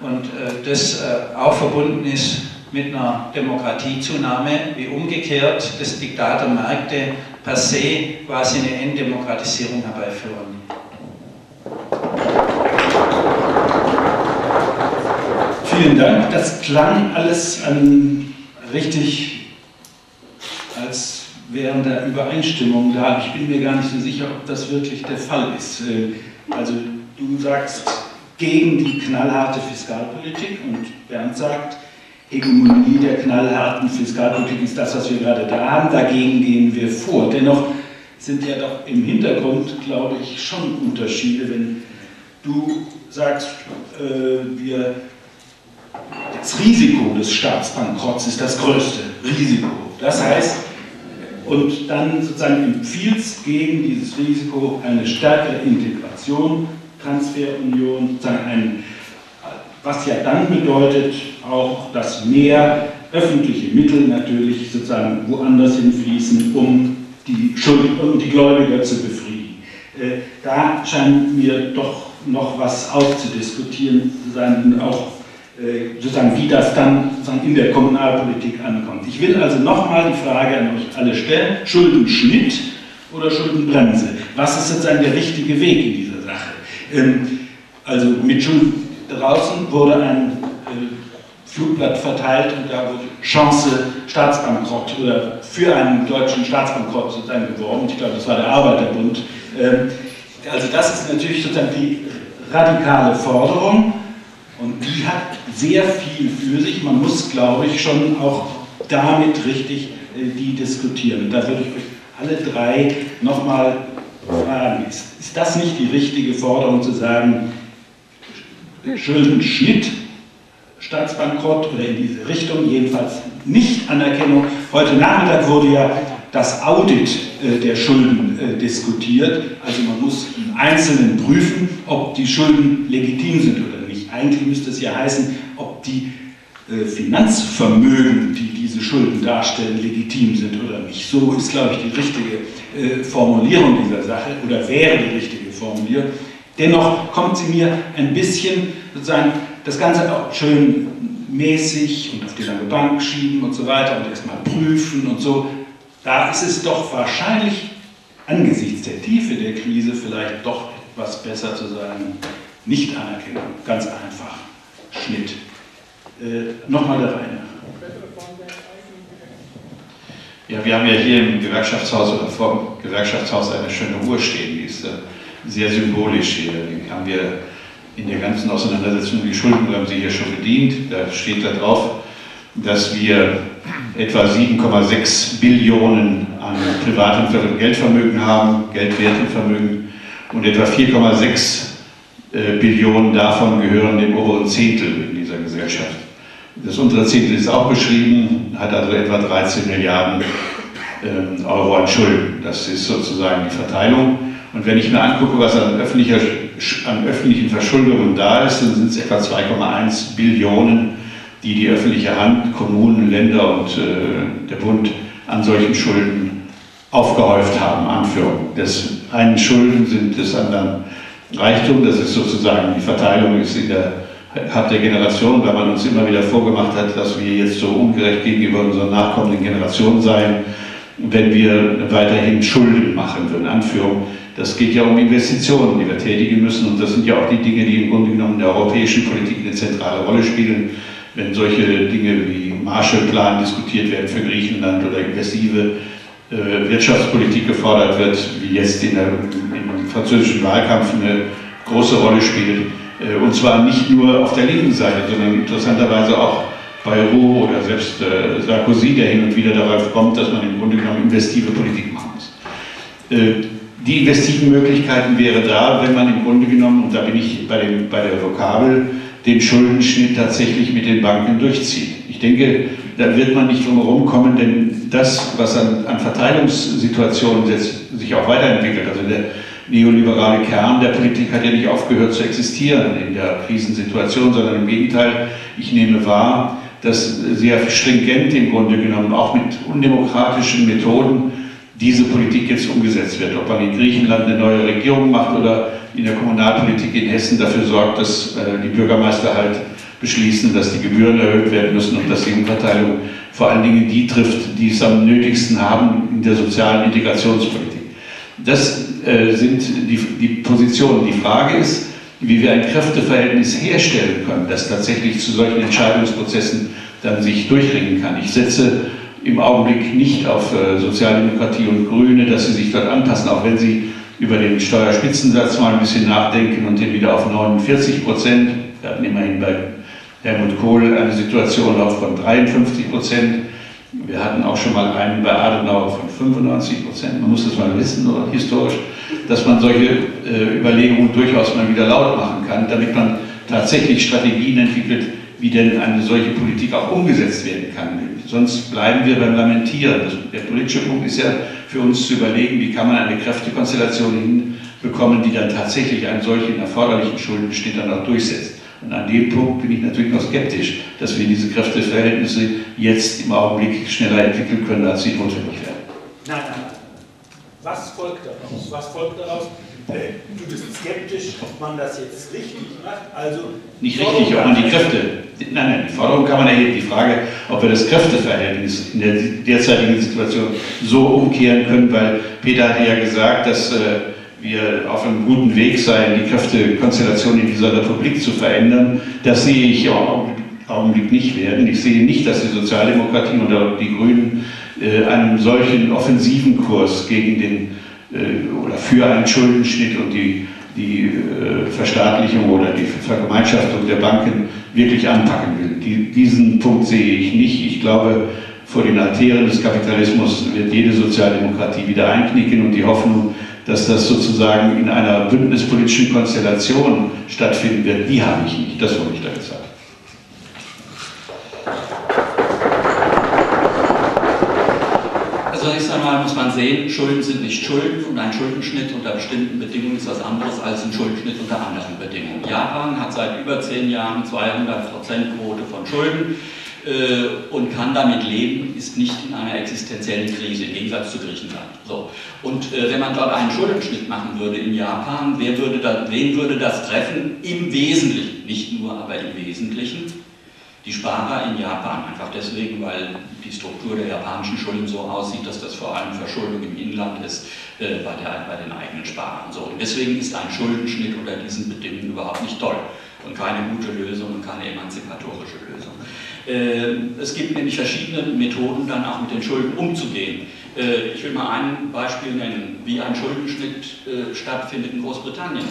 Und äh, das äh, auch verbunden ist mit einer Demokratiezunahme, wie umgekehrt das Diktat der Märkte per se quasi eine Enddemokratisierung herbeiführen. Vielen Dank. Das klang alles an richtig, als wären da Übereinstimmungen da. Ich bin mir gar nicht so sicher, ob das wirklich der Fall ist. Äh, also du sagst gegen die knallharte Fiskalpolitik und Bernd sagt, Hegemonie der knallharten Fiskalpolitik ist das, was wir gerade da haben. Dagegen gehen wir vor. Dennoch sind ja doch im Hintergrund, glaube ich, schon Unterschiede, wenn du sagst, äh, wir, das Risiko des Staatsbankrotts ist das größte Risiko. Das heißt, und dann sozusagen empfiehlt gegen dieses Risiko eine stärkere Integration, Transferunion, sozusagen ein was ja dann bedeutet auch, dass mehr öffentliche Mittel natürlich sozusagen woanders hinfließen, um die, Schuld, um die Gläubiger zu befriedigen. Äh, da scheint mir doch noch was auszudiskutieren sein, auch äh, sozusagen, wie das dann sozusagen in der Kommunalpolitik ankommt. Ich will also nochmal die Frage an euch alle stellen, Schuldenschnitt oder Schuldenbremse? Was ist sozusagen der richtige Weg in dieser Sache? Ähm, also mit Schulden draußen wurde ein äh, Flugblatt verteilt und da wurde Chance Staatsbankrott oder für einen deutschen Staatsbankrott sozusagen geworben. Ich glaube, das war der Arbeiterbund. Ähm, also das ist natürlich sozusagen die radikale Forderung und die hat sehr viel für sich. Man muss, glaube ich, schon auch damit richtig äh, die diskutieren. Da würde ich euch alle drei nochmal fragen, ist das nicht die richtige Forderung zu sagen, Schuldenschnitt, Staatsbankrott oder in diese Richtung, jedenfalls nicht Anerkennung. Heute Nachmittag wurde ja das Audit äh, der Schulden äh, diskutiert. Also man muss im Einzelnen prüfen, ob die Schulden legitim sind oder nicht. Eigentlich müsste es ja heißen, ob die äh, Finanzvermögen, die diese Schulden darstellen, legitim sind oder nicht. So ist, glaube ich, die richtige Formulierung dieser Sache oder wäre die richtige Formulierung. Dennoch kommt sie mir ein bisschen sozusagen das Ganze auch schön mäßig und auf die lange Bank schieben und so weiter und erstmal prüfen und so. Da ist es doch wahrscheinlich angesichts der Tiefe der Krise vielleicht doch etwas besser zu sagen, nicht anerkennen, ganz einfach, Schnitt. Äh, Nochmal der Reihe Ja, wir haben ja hier im Gewerkschaftshaus oder vor dem Gewerkschaftshaus eine schöne Uhr stehen, die ist äh, sehr symbolisch hier. Die haben wir in der ganzen Auseinandersetzung um die Schuldenbremse hier schon bedient. Da steht da drauf, dass wir etwa 7,6 Billionen an privatem Geldvermögen haben, geldwertem Vermögen, und etwa 4,6 äh, Billionen davon gehören dem oberen Zehntel in dieser Gesellschaft. Das untere Zehntel ist auch beschrieben, hat also etwa 13 Milliarden ähm, Euro an Schulden. Das ist sozusagen die Verteilung. Und wenn ich mir angucke, was an, an öffentlichen Verschuldungen da ist, dann sind es etwa 2,1 Billionen, die die öffentliche Hand, Kommunen, Länder und äh, der Bund an solchen Schulden aufgehäuft haben. Anführung. Des einen Schulden sind des anderen Reichtum. Das ist sozusagen die Verteilung ist in der Hand der Generation, weil man uns immer wieder vorgemacht hat, dass wir jetzt so ungerecht gegenüber unseren nachkommenden Generationen seien, wenn wir weiterhin Schulden machen würden. Anführung das geht ja um Investitionen, die wir tätigen müssen. Und das sind ja auch die Dinge, die im Grunde genommen in der europäischen Politik eine zentrale Rolle spielen. Wenn solche Dinge wie Marshallplan diskutiert werden für Griechenland oder investive äh, Wirtschaftspolitik gefordert wird, wie jetzt in der, im französischen Wahlkampf eine große Rolle spielt. Äh, und zwar nicht nur auf der linken Seite, sondern interessanterweise auch bei Roux oder selbst äh, Sarkozy, der hin und wieder darauf kommt, dass man im Grunde genommen investive Politik machen muss. Die investiven Möglichkeiten wäre da, wenn man im Grunde genommen, und da bin ich bei, dem, bei der Vokabel, den Schuldenschnitt tatsächlich mit den Banken durchzieht. Ich denke, da wird man nicht drum herum kommen, denn das, was an, an Verteilungssituationen sich auch weiterentwickelt, also der neoliberale Kern der Politik hat ja nicht aufgehört zu existieren in der Krisensituation, sondern im Gegenteil, ich nehme wahr, dass sehr stringent im Grunde genommen, auch mit undemokratischen Methoden, diese Politik jetzt umgesetzt wird. Ob man in Griechenland eine neue Regierung macht oder in der Kommunalpolitik in Hessen dafür sorgt, dass äh, die Bürgermeister halt beschließen, dass die Gebühren erhöht werden müssen und dass die Umverteilung vor allen Dingen die trifft, die es am nötigsten haben in der sozialen Integrationspolitik. Das äh, sind die, die Positionen. Die Frage ist, wie wir ein Kräfteverhältnis herstellen können, das tatsächlich zu solchen Entscheidungsprozessen dann sich durchringen kann. Ich setze im Augenblick nicht auf äh, Sozialdemokratie und Grüne, dass sie sich dort anpassen, auch wenn sie über den Steuerspitzensatz mal ein bisschen nachdenken und den wieder auf 49 Prozent, wir hatten immerhin bei Helmut Kohl eine Situation auch von 53 Prozent, wir hatten auch schon mal einen bei Adenauer von 95 Prozent, man muss das mal wissen, oder? Historisch, dass man solche äh, Überlegungen durchaus mal wieder laut machen kann, damit man tatsächlich Strategien entwickelt, wie denn eine solche Politik auch umgesetzt werden kann. Sonst bleiben wir beim Lamentieren. Der politische Punkt ist ja für uns zu überlegen, wie kann man eine Kräftekonstellation hinbekommen, die dann tatsächlich einen solchen erforderlichen Schuldenschnitt dann auch durchsetzt. Und an dem Punkt bin ich natürlich noch skeptisch, dass wir diese Kräfteverhältnisse jetzt im Augenblick schneller entwickeln können, als sie notwendig werden. Nein, nein, nein. Was folgt daraus? Was folgt daraus? Du bist skeptisch, ob man das jetzt richtig macht. Also nicht richtig, ob man die Kräfte. Nein, nein, die Forderung kann man erheben. Die Frage, ob wir das Kräfteverhältnis in der derzeitigen Situation so umkehren können, weil Peter hat ja gesagt, dass äh, wir auf einem guten Weg seien, die Kräftekonstellation in dieser Republik zu verändern. Das sehe ich im Augenblick nicht werden. Ich sehe nicht, dass die Sozialdemokratie oder die Grünen äh, einen solchen offensiven Kurs gegen den oder für einen Schuldenschnitt und die, die äh, Verstaatlichung oder die Vergemeinschaftung der Banken wirklich anpacken will. Die, diesen Punkt sehe ich nicht. Ich glaube, vor den Altären des Kapitalismus wird jede Sozialdemokratie wieder einknicken und die Hoffnung, dass das sozusagen in einer bündnispolitischen Konstellation stattfinden wird, die habe ich nicht. Das wollte ich damit sagen. Zunächst einmal muss man sehen, Schulden sind nicht Schulden und ein Schuldenschnitt unter bestimmten Bedingungen ist was anderes als ein Schuldenschnitt unter anderen Bedingungen. Japan hat seit über zehn Jahren 200% Quote von Schulden äh, und kann damit leben, ist nicht in einer existenziellen Krise, im Gegensatz zu Griechenland. So. Und äh, wenn man dort einen Schuldenschnitt machen würde in Japan, wer würde da, wen würde das treffen? Im Wesentlichen, nicht nur, aber im Wesentlichen die Sparer in Japan. Einfach deswegen, weil die Struktur der japanischen Schulden so aussieht, dass das vor allem Verschuldung im Inland ist äh, bei, der, bei, den eigenen Sparern. So, und deswegen ist ein Schuldenschnitt unter diesen Bedingungen überhaupt nicht toll und keine gute Lösung und keine emanzipatorische Lösung. Äh, es gibt nämlich verschiedene Methoden, dann auch mit den Schulden umzugehen. Äh, ich will mal ein Beispiel nennen, wie ein Schuldenschnitt äh, stattfindet in Großbritannien.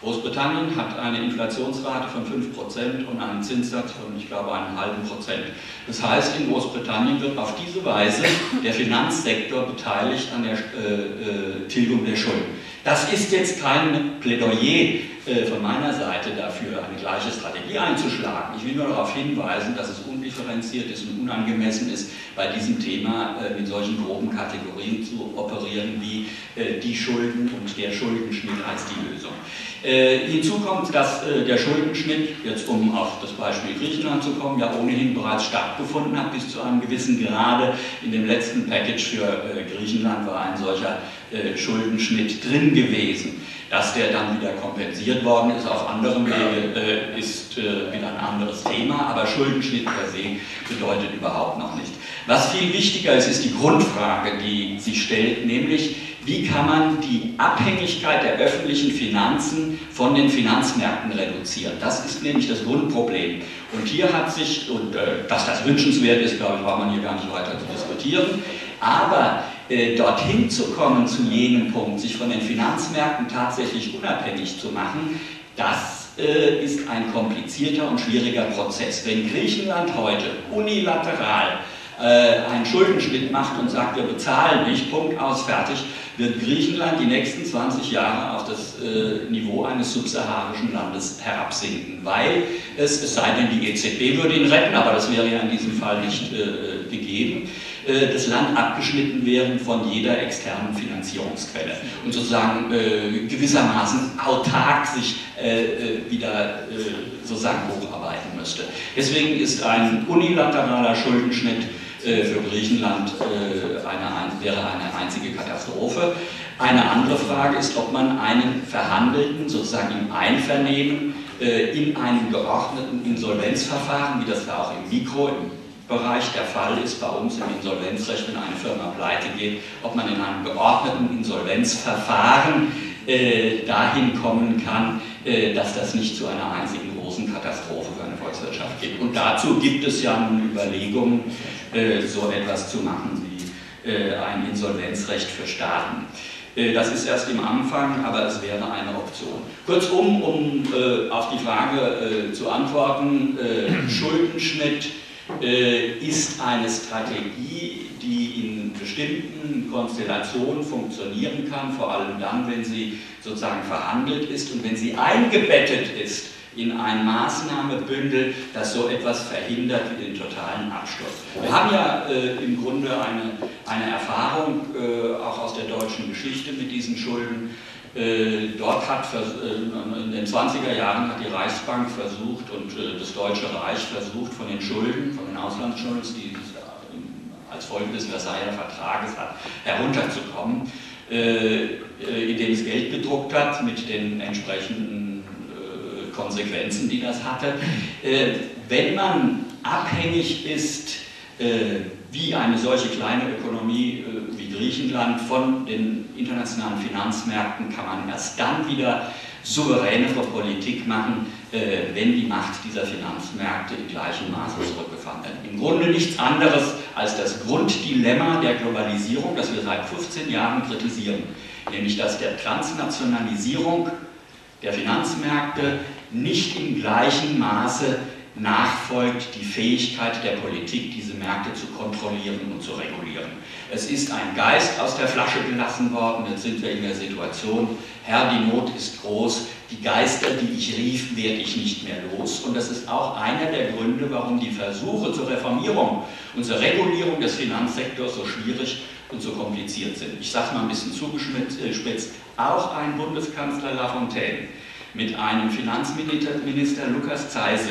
Großbritannien hat eine Inflationsrate von 5% und einen Zinssatz von, ich glaube, einem halben Prozent. Das heißt, in Großbritannien wird auf diese Weise der Finanzsektor beteiligt an der äh, äh, Tilgung der Schulden. Das ist jetzt kein Plädoyer äh, von meiner Seite dafür, eine gleiche Strategie einzuschlagen. Ich will nur darauf hinweisen, dass es undifferenziert ist und unangemessen ist, bei diesem Thema äh, mit solchen groben Kategorien zu operieren wie äh, die Schulden und der Schuldenschnitt als die Lösung. Äh, hinzu kommt, dass äh, der Schuldenschnitt, jetzt um auf das Beispiel Griechenland zu kommen, ja ohnehin bereits stattgefunden hat, bis zu einem gewissen Grade. In dem letzten Package für äh, Griechenland war ein solcher äh, Schuldenschnitt drin gewesen. Dass der dann wieder kompensiert worden ist auf anderem Wege, äh, ist wieder ein anderes Thema, aber Schuldenschnitt per se bedeutet überhaupt noch nicht. Was viel wichtiger ist, ist die Grundfrage, die sich stellt, nämlich wie kann man die Abhängigkeit der öffentlichen Finanzen von den Finanzmärkten reduzieren. Das ist nämlich das Grundproblem. Und hier hat sich, und äh, dass das wünschenswert ist, glaube ich, braucht man hier gar nicht weiter zu diskutieren, aber äh, dorthin zu kommen, zu jenem Punkt, sich von den Finanzmärkten tatsächlich unabhängig zu machen, das äh, ist ein komplizierter und schwieriger Prozess. Wenn Griechenland heute unilateral äh, einen Schuldenschnitt macht und sagt, wir bezahlen nicht, Punkt aus, fertig, wird Griechenland die nächsten 20 Jahre auf das äh, Niveau eines subsaharischen Landes herabsinken, weil es, es sei denn, die EZB würde ihn retten, aber das wäre ja in diesem Fall nicht äh, gegeben, äh, das Land abgeschnitten werden von jeder externen Finanzierungsquelle und sozusagen äh, gewissermaßen autark sich äh, äh wieder sozusagen hocharbeiten müsste. Deswegen ist ein unilateraler Schuldenschnitt äh, für Griechenland eine, wäre eine einzige Katastrophe. Eine andere Frage ist, ob man einen Verhandelten sozusagen im Einvernehmen in einem geordneten Insolvenzverfahren, wie das da auch im Mikro, im Bereich der Fall ist bei uns im Insolvenzrecht, wenn eine Firma pleite geht, ob man in einem geordneten Insolvenzverfahren äh, dahin kommen kann, äh, dass das nicht zu einer einzigen großen Katastrophe für eine Volkswirtschaft geht. Und dazu gibt es ja nun Überlegungen, äh, so etwas zu machen wie äh, ein Insolvenzrecht für Staaten. Äh, das ist erst im Anfang, aber es wäre eine Option. Kurzum, um auf die Frage zu antworten, Schuldenschnitt ist eine Strategie, die in bestimmten Konstellationen funktionieren kann, vor allem dann, wenn sie sozusagen verhandelt ist und wenn sie eingebettet ist in ein Maßnahmebündel, das so etwas verhindert wie den totalen Absturz. Wir haben ja äh, im Grunde eine, eine Erfahrung äh, auch aus der deutschen Geschichte mit diesen Schulden. Äh, dort hat äh, in den 20er Jahren hat die Reichsbank versucht und äh, das Deutsche Reich versucht, von den Schulden, von den Auslandsschulden, die es als Folge des Versailler Vertrages hat, herunterzukommen, indem es Geld gedruckt hat mit den entsprechenden Konsequenzen, die das hatte. Wenn man abhängig ist, wie eine solche kleine Ökonomie wie Griechenland von den internationalen Finanzmärkten kann man erst dann wieder souveränere Politik machen, äh, wenn die Macht dieser Finanzmärkte in gleichem Maße zurückgefahren wird. Im Grunde nichts anderes als das Grunddilemma der Globalisierung, das wir seit 15 Jahren kritisieren, nämlich dass der Transnationalisierung der Finanzmärkte nicht im gleichen Maße nachfolgt die Fähigkeit der Politik, diese Märkte zu kontrollieren und zu regulieren. Es ist ein Geist aus der Flasche gelassen worden, jetzt sind wir in der Situation, Herr, die Not ist groß, die Geister, die ich rief, werde ich nicht mehr los. Und das ist auch einer der Gründe, warum die Versuche zur Reformierung und zur Regulierung des Finanzsektors so schwierig und so kompliziert sind. Ich sage mal ein bisschen zugespitzt, auch ein Bundeskanzler Lafontaine mit einem Finanzminister Lukas Zeise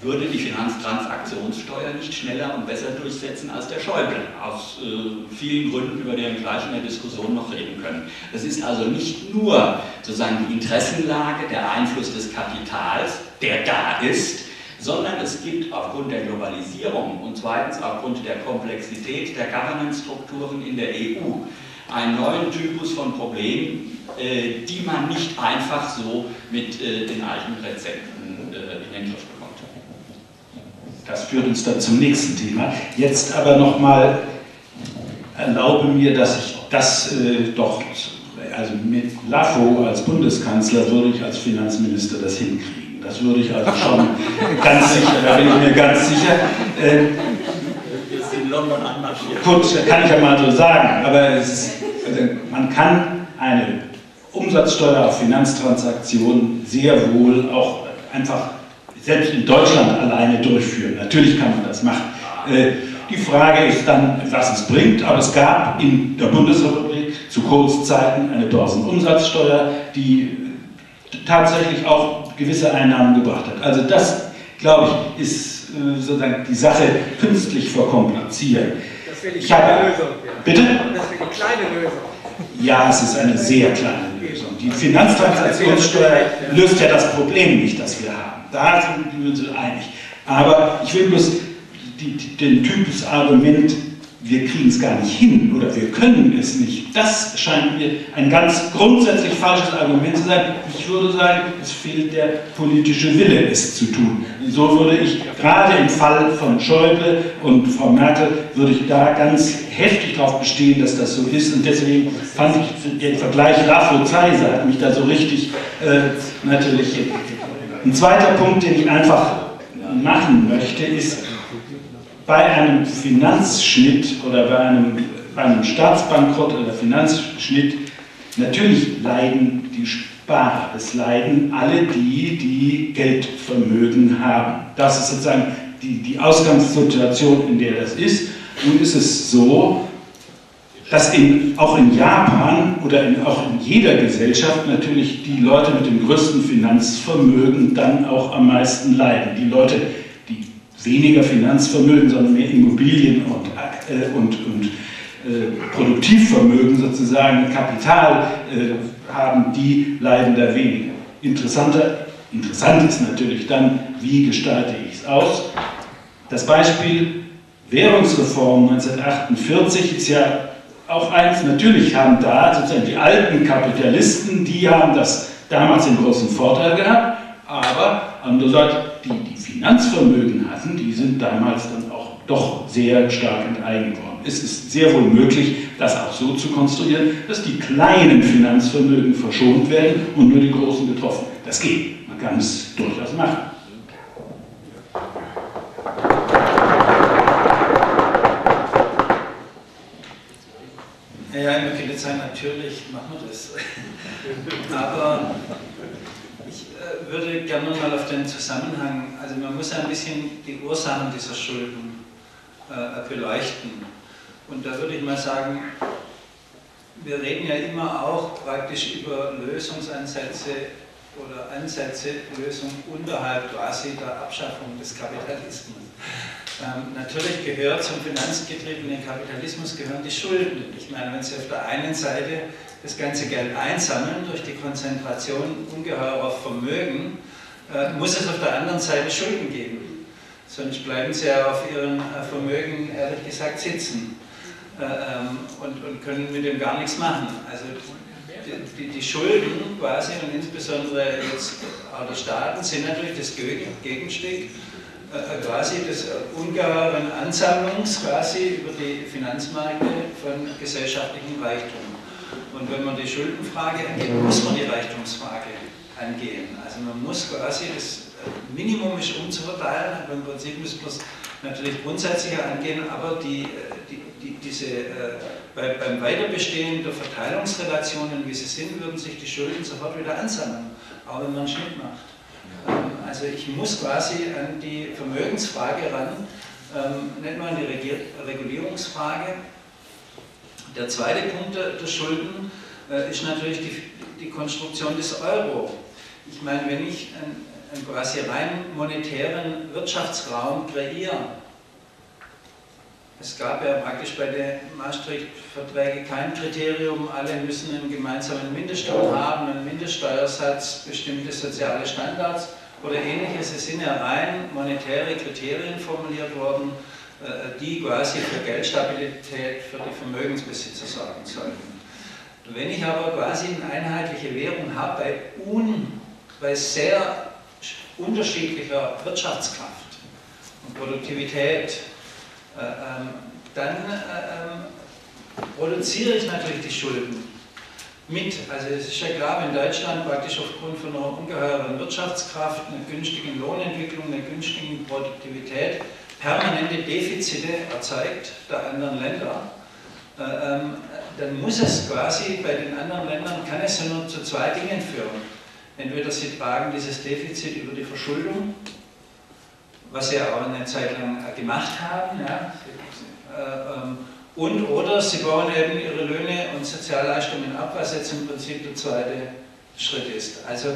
würde die Finanztransaktionssteuer nicht schneller und besser durchsetzen als der Schäuble. Aus äh, vielen Gründen, über die wir gleich in der Diskussion noch reden können. Es ist also nicht nur sozusagen die Interessenlage, der Einfluss des Kapitals, der da ist, sondern es gibt aufgrund der Globalisierung und zweitens aufgrund der Komplexität der Governance-Strukturen in der EU einen neuen Typus von Problemen, die man nicht einfach so mit äh, den alten Rezepten äh, in den Griff bekommt. Das führt uns dann zum nächsten Thema. Jetzt aber nochmal erlaube mir, dass ich das äh, doch, also mit Lafo als Bundeskanzler würde ich als Finanzminister das hinkriegen. Das würde ich also schon (laughs) ganz sicher, da bin ich mir ganz sicher. Äh, in London anmarschiert. Gut, kann ich ja mal so sagen, aber ist, also man kann eine Umsatzsteuer auf Finanztransaktionen sehr wohl auch einfach selbst in Deutschland alleine durchführen. Natürlich kann man das machen. Äh, die Frage ist dann, was es bringt, aber es gab in der Bundesrepublik zu Kurzzeiten eine Börsenumsatzsteuer, die tatsächlich auch gewisse Einnahmen gebracht hat. Also das, glaube ich, ist äh, sozusagen die Sache künstlich verkomplizieren. Das wäre die kleine Lösung. Bitte? Das wäre die kleine Lösung. Ja, es ist eine sehr kleine Lösung. Die Finanztransaktionssteuer löst ja das Problem nicht, das wir haben. Da sind wir uns einig. Aber ich will bloß die, die, den Typus Argument, wir kriegen es gar nicht hin oder wir können es nicht, das scheint mir ein ganz grundsätzlich falsches Argument zu sein. Ich würde sagen, es fehlt der politische Wille, es zu tun. So würde ich gerade im Fall von Schäuble und Frau Merkel, würde ich da ganz heftig darauf bestehen, dass das so ist. Und deswegen fand ich den Vergleich Rafo-Zeiser hat mich da so richtig äh, natürlich ein zweiter Punkt, den ich einfach machen möchte, ist, bei einem Finanzschnitt oder bei einem, bei einem Staatsbankrott oder Finanzschnitt, natürlich leiden die Sparer, es leiden alle die, die Geldvermögen haben. Das ist sozusagen die, die Ausgangssituation, in der das ist. Nun ist es so, dass in, auch in Japan oder in, auch in jeder Gesellschaft natürlich die Leute mit dem größten Finanzvermögen dann auch am meisten leiden. Die Leute, weniger Finanzvermögen, sondern mehr Immobilien und, äh, und, und äh, Produktivvermögen sozusagen, Kapital äh, haben, die leiden da weniger. Interessanter, interessant ist natürlich dann, wie gestalte ich es aus. Das Beispiel Währungsreform 1948 ist ja auch eins, natürlich haben da sozusagen die alten Kapitalisten, die haben das damals den großen Vorteil gehabt, aber andererseits Finanzvermögen hatten, die sind damals dann auch doch sehr stark enteignet worden. Es ist sehr wohl möglich, das auch so zu konstruieren, dass die kleinen Finanzvermögen verschont werden und nur die großen getroffen. Das geht. Man kann es durchaus machen. Ja, möchte jetzt sagen, natürlich machen wir das. (laughs) Aber ich äh, würde gerne mal auf den Zusammenhang, also man muss ein bisschen die Ursachen dieser Schulden äh, beleuchten. Und da würde ich mal sagen, wir reden ja immer auch praktisch über Lösungsansätze oder Ansätze, Lösungen unterhalb quasi der Abschaffung des Kapitalismus. Ähm, natürlich gehört zum finanzgetriebenen Kapitalismus gehören die Schulden. Ich meine, wenn Sie auf der einen Seite das ganze Geld einsammeln durch die Konzentration ungeheurer Vermögen, äh, muss es auf der anderen Seite Schulden geben. Sonst bleiben Sie ja auf Ihren äh, Vermögen, ehrlich gesagt, sitzen. Äh, ähm, und, und, können mit dem gar nichts machen. Also die, die, Schulden quasi und insbesondere jetzt auch der Staaten sind natürlich das Gegenstück quasi des ungeheuren Ansammlungs quasi über die Finanzmärkte von gesellschaftlichem Reichtum. Und wenn man die Schuldenfrage angeht, muss man die Reichtumsfrage angehen. Also man muss quasi das Minimum ist umzuverteilen, aber im Prinzip muss man es natürlich grundsätzlicher angehen, aber die, die, die diese, äh, bei, beim Weiterbestehen der Verteilungsrelationen, wie sie sind, würden sich die Schulden sofort wieder ansammeln, auch wenn man einen Schnitt macht. Ähm, also ich muss quasi an die Vermögensfrage ran, ähm, nicht nur an die Regulierungsfrage. Der zweite Punkt der Schulden äh, ist natürlich die, die Konstruktion des Euro. Ich meine, wenn ich einen, einen quasi rein monetären Wirtschaftsraum kreiere, es gab ja praktisch bei den Maastricht-Verträgen kein Kriterium, alle müssen einen gemeinsamen Mindestlohn haben, einen Mindeststeuersatz, bestimmte soziale Standards oder ähnliches. Es sind ja rein monetäre Kriterien formuliert worden, äh, die quasi für Geldstabilität für die Vermögensbesitzer sorgen sollten. Wenn ich aber quasi eine einheitliche Währung habe bei, un, bei sehr unterschiedlicher Wirtschaftskraft und Produktivität, ähm, dann äh, ähm, produziere ich natürlich die Schulden mit. Also es ist ja klar, wenn Deutschland praktisch aufgrund von einer ungeheuren Wirtschaftskraft, einer günstigen Lohnentwicklung, einer günstigen Produktivität permanente Defizite erzeugt der anderen Länder, äh, ähm, dann muss es quasi bei den anderen Ländern, kann es ja nur zu zwei Dingen führen. Entweder sie tragen dieses Defizit über die Verschuldung was sie auch eine Zeit lang gemacht haben. Ja. Äh, ähm, und oder sie bauen eben ihre Löhne und Sozialleistungen ab, was jetzt im Prinzip der zweite Schritt ist. Also äh,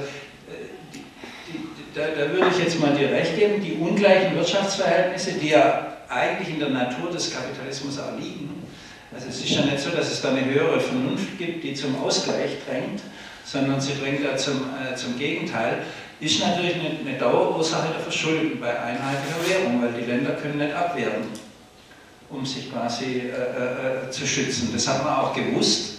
da, da, würde ich jetzt mal dir recht geben, die ungleichen Wirtschaftsverhältnisse, die ja eigentlich in der Natur des Kapitalismus auch liegen. Also es ist ja nicht so, dass es da eine höhere Vernunft gibt, die zum Ausgleich drängt, sondern sie drängt da zum, äh, zum Gegenteil ist natürlich eine, eine Dauerursache der Verschuldung bei einheitlicher Währung, weil die Länder können nicht abwehren, um sich quasi äh, äh, zu schützen. Das hat man auch gewusst.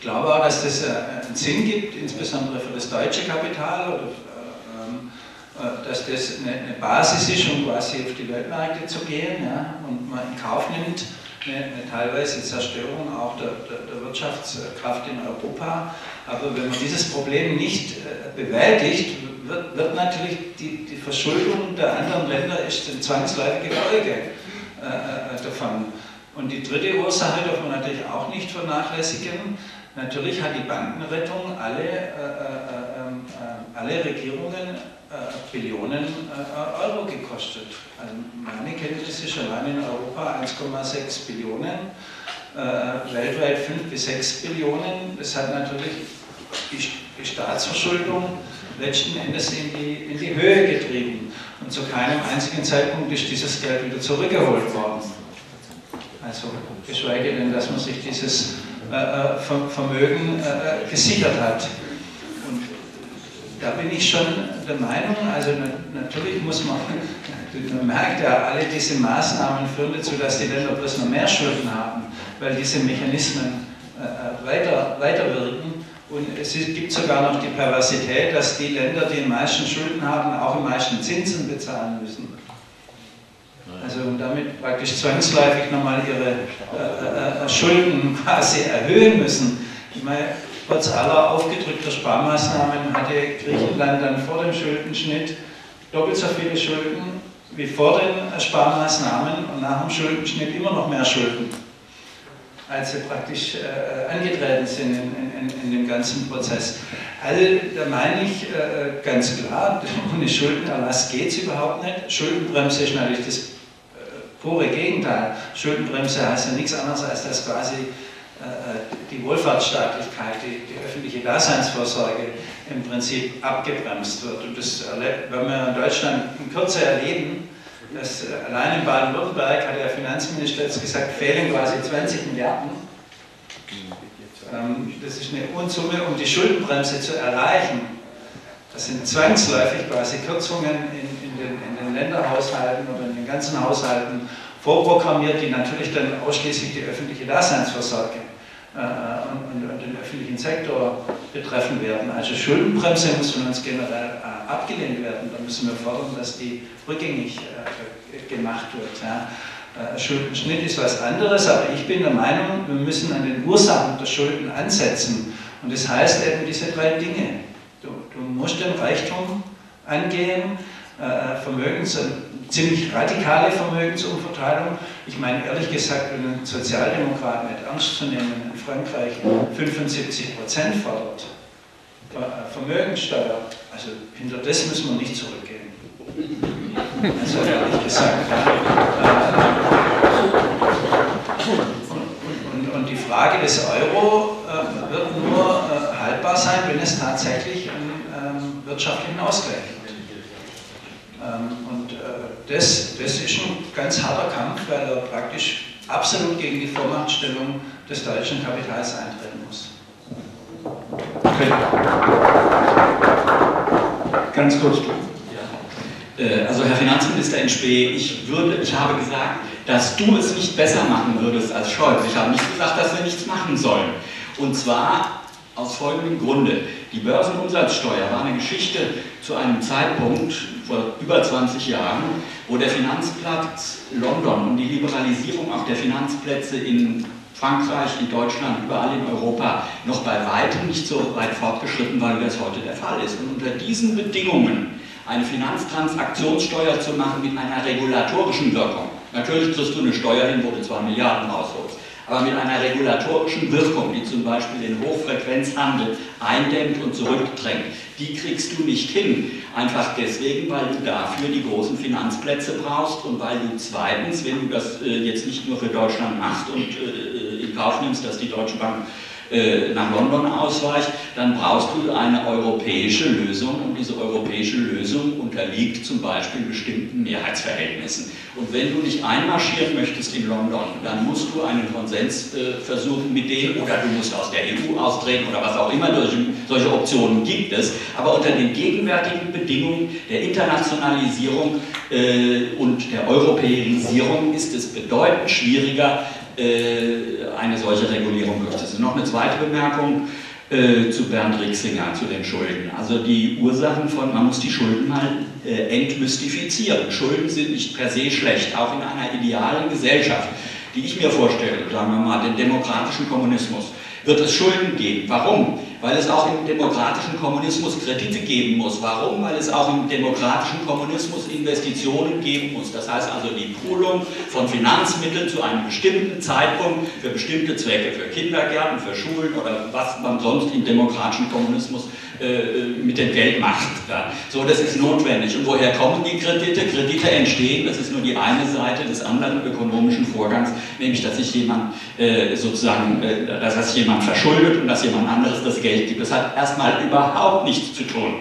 Ich glaube auch, dass das äh, einen Sinn gibt, insbesondere für das deutsche Kapital, oder, äh, ähm, äh, dass das eine, eine, Basis ist, um quasi auf die Weltmärkte zu gehen ja, und man in Kauf nimmt, eine, teilweise Zerstörung auch der, der, der, Wirtschaftskraft in Europa. Aber wenn man dieses Problem nicht äh, bewältigt, wird, wird natürlich die, die, Verschuldung der anderen Länder ist eine zwangsläufige Folge äh, äh, davon. Und die dritte Ursache darf man natürlich auch nicht vernachlässigen. Natürlich hat die Bankenrettung alle, äh, äh, ähm, äh, alle Regierungen Billionen Euro gekostet. Also meine Kenntnis ist allein in Europa 1,6 Billionen, weltweit 5 bis 6 Billionen. Das hat natürlich die Staatsverschuldung letzten Endes in die, in die Höhe getrieben. Und zu keinem einzigen Zeitpunkt ist dieses Geld wieder zurückgeholt worden. Also geschweige denn, dass man sich dieses äh, äh Vermögen äh, äh, gesichert hat. Da bin ich schon der Meinung, also natürlich muss man, man merkt ja, alle diese Maßnahmen führen dazu, dass die Länder bloß noch mehr Schulden haben, weil diese Mechanismen äh, weiter, weiterwirken. Und es gibt sogar noch die Perversität, dass die Länder, die die meisten Schulden haben, auch die meisten Zinsen bezahlen müssen. Also und damit praktisch zwangsläufig nochmal ihre äh, äh, äh, Schulden (laughs) quasi erhöhen müssen. Ich meine, trotz aller aufgedrückter Sparmaßnahmen hatte Griechenland dann vor dem Schuldenschnitt doppelt so viele Schulden wie vor den Sparmaßnahmen und nach dem Schuldenschnitt immer noch mehr Schulden als sie praktisch äh, angetreten sind in, in, in, dem ganzen Prozess. Also da meine ich äh, ganz klar, (laughs) ohne Schuldenerlass geht es überhaupt nicht. Schuldenbremse ist natürlich das äh, pure Gegenteil. Schuldenbremse heißt ja nichts anderes, als dass quasi die Wohlfahrtsstaatlichkeit, die, die, öffentliche Daseinsvorsorge im Prinzip abgebremst wird. Und das werden wir in Deutschland in Kürze erleben das, äh, allein in Baden-Württemberg hat der Finanzminister jetzt gesagt, fehlen quasi 20 Milliarden. Ähm, das ist eine Unsumme, um die Schuldenbremse zu erreichen. Das sind zwangsläufig quasi Kürzungen in, in, den, in den Länderhaushalten oder in den ganzen Haushalten vorprogrammiert, die natürlich dann ausschließlich die öffentliche Daseinsvorsorge äh, und, und, den öffentlichen Sektor betreffen werden. Also Schuldenbremse muss von uns generell äh, abgelehnt werden. Da müssen wir fordern, dass die rückgängig äh, gemacht wird. Ja. Schuldenschnitt ist was anderes, aber ich bin der Meinung, wir müssen an den Ursachen der Schulden ansetzen. Und das heißt eben diese drei Dinge. Du, du musst den Reichtum angehen, Vermögens- ziemlich radikale Vermögensumverteilung. Ich meine, ehrlich gesagt, wenn ein Sozialdemokrat nicht ernst zu nehmen in Frankreich 75 Prozent fordert, äh, Vermögenssteuer, also hinter das müssen wir nicht zurückgehen. Also ehrlich gesagt. Und, und, die Frage des Euro äh, wird nur äh, haltbar sein, wenn es tatsächlich einen ähm, wirtschaftlichen Ausgleich gibt. Ähm, und das, das ist ein ganz harter Kampf, weil er praktisch absolut gegen die Vormachtstellung des deutschen Kapitals eintreten muss. Okay. Ganz kurz. Ja. Äh, also Herr Finanzminister in Spee, ich, würde, ich habe gesagt, dass du es nicht besser machen würdest als Scholz. Ich habe nicht gesagt, dass wir nichts machen sollen. Und zwar aus folgendem Grunde. Die Börsenumsatzsteuer war eine Geschichte zu einem Zeitpunkt vor über 20 Jahren, wo der Finanzplatz London und die Liberalisierung auch der Finanzplätze in Frankreich, in Deutschland, überall in Europa noch bei weitem nicht so weit fortgeschritten war, wie das heute der Fall ist. Und unter diesen Bedingungen eine Finanztransaktionssteuer zu machen mit einer regulatorischen Wirkung. Natürlich kriegst du eine Steuer hin, wo du zwei Milliarden rausholst aber mit einer regulatorischen Wirkung, die zum Beispiel den Hochfrequenzhandel eindämmt und zurückdrängt, die kriegst du nicht hin. Einfach deswegen, weil du dafür die großen Finanzplätze brauchst und weil du zweitens, wenn du das äh, jetzt nicht nur für Deutschland machst und äh, in Kauf nimmst, dass die Deutsche Bank äh, nach London ausweicht, dann brauchst du eine europäische Lösung und diese europäische Lösung unterliegt zum Beispiel bestimmten Mehrheitsverhältnissen. Und wenn du nicht einmarschieren möchtest in London, dann musst du einen Konsens äh, versuchen mit denen oder du musst aus der EU austreten oder was auch immer, solche, solche Optionen gibt es. Aber unter den gegenwärtigen Bedingungen der Internationalisierung äh, und der Europäisierung ist es bedeutend schwieriger, äh, eine solche Regulierung durchzusetzen. Noch eine zweite Bemerkung äh, zu Bernd Rixinger, zu den Schulden. Also die Ursachen von, man muss die Schulden mal äh, entmystifizieren. Schulden sind nicht per se schlecht, auch in einer idealen Gesellschaft, die ich mir vorstelle, sagen wir mal, den demokratischen Kommunismus, wird es Schulden geben. Warum? Weil es auch im demokratischen Kommunismus Kredite geben muss. Warum? Weil es auch im demokratischen Kommunismus Investitionen geben muss. Das heißt also die Poolung von Finanzmitteln zu einem bestimmten Zeitpunkt für bestimmte Zwecke, für Kindergärten, für Schulen oder was man sonst im demokratischen Kommunismus äh, mit dem Geld macht. So, das ist notwendig. Und woher kommen die Kredite? Kredite entstehen, das ist nur die eine Seite des anderen ökonomischen Vorgangs, nämlich dass sich jemand äh, sozusagen, äh, dass sich jemand verschuldet und dass jemand anderes das Geld gibt. Das hat erstmal überhaupt nichts zu tun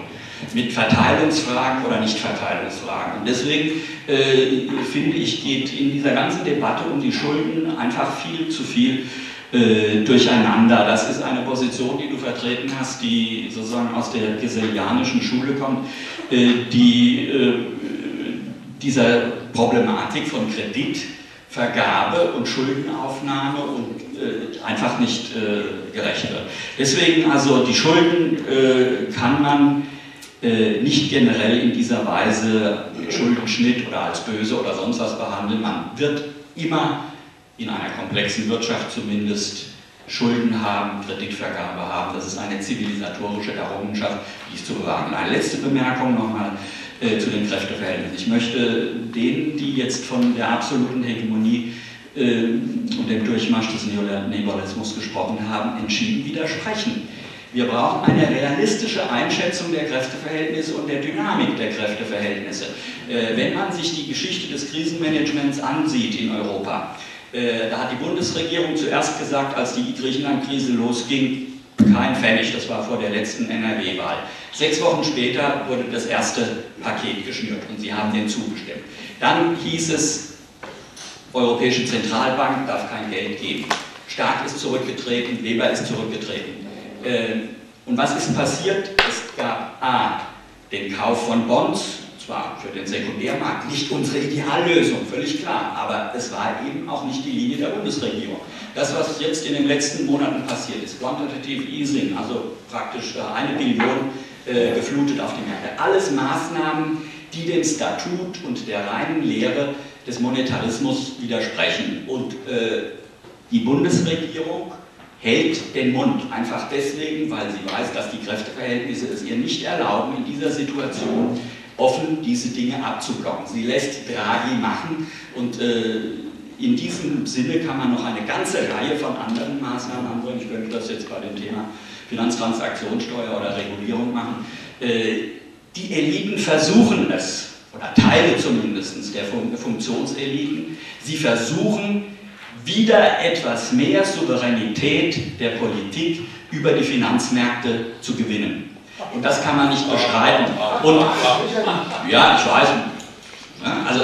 mit Verteilungsfragen oder Nichtverteilungsfragen. Und deswegen äh, finde ich, geht in dieser ganzen Debatte um die Schulden einfach viel zu viel äh, durcheinander. Das ist eine Position, die du vertreten hast, die sozusagen aus der geselianischen Schule kommt, äh, die äh, dieser Problematik von Kreditvergabe und Schuldenaufnahme und einfach nicht äh, gerecht wird. Deswegen also die Schulden kann man nicht generell in dieser Weise mit Schuldenschnitt oder als böse oder sonst was behandeln. Man wird immer in einer komplexen Wirtschaft zumindest Schulden haben, Kreditvergabe haben. Das ist eine zivilisatorische Errungenschaft, die ist zu bewahren. Eine letzte Bemerkung nochmal äh, zu den Kräfteverhältnissen. Ich möchte denen, die jetzt von der absoluten Hegemonie äh, und dem Durchmarsch des Neoliberalismus gesprochen haben, entschieden widersprechen. Wir brauchen eine realistische Einschätzung der Kräfteverhältnisse und der Dynamik der Kräfteverhältnisse. Äh, wenn man sich die Geschichte des Krisenmanagements ansieht in Europa, äh, da hat die Bundesregierung zuerst gesagt, als die Griechenland-Krise losging, kein Pfennig, das war vor der letzten NRW-Wahl. Sechs Wochen später wurde das erste Paket geschnürt und sie haben dem zugestimmt. Dann hieß es, Europäische Zentralbank darf kein Geld geben. Stark ist zurückgetreten, Weber ist zurückgetreten. Äh, und was ist passiert? Es gab A, den Kauf von Bonds, zwar für den Sekundärmarkt nicht unsere Ideallösung, völlig klar, aber es war eben auch nicht die Linie der Bundesregierung. Das, was jetzt in den letzten Monaten passiert ist, Quantitative Easing, also praktisch eine Billion äh, geflutet auf die Märkte, alles Maßnahmen, die dem Statut und der reinen Lehre des Monetarismus widersprechen. Und äh, die Bundesregierung hält den Mund, einfach deswegen, weil sie weiß, dass die Kräfteverhältnisse es ihr nicht erlauben, in dieser Situation offen diese Dinge abzublocken. Sie lässt Draghi machen und äh, in diesem Sinne kann man noch eine ganze Reihe von anderen Maßnahmen anbringen. Ich könnte das jetzt bei dem Thema Finanztransaktionssteuer oder Regulierung machen. Äh, die Eliten versuchen es, oder Teile zumindest der Funktionseliten, sie versuchen wieder etwas mehr Souveränität der Politik über die Finanzmärkte zu gewinnen. Und das kann man nicht bestreiten. Und ja, ich weiß. Also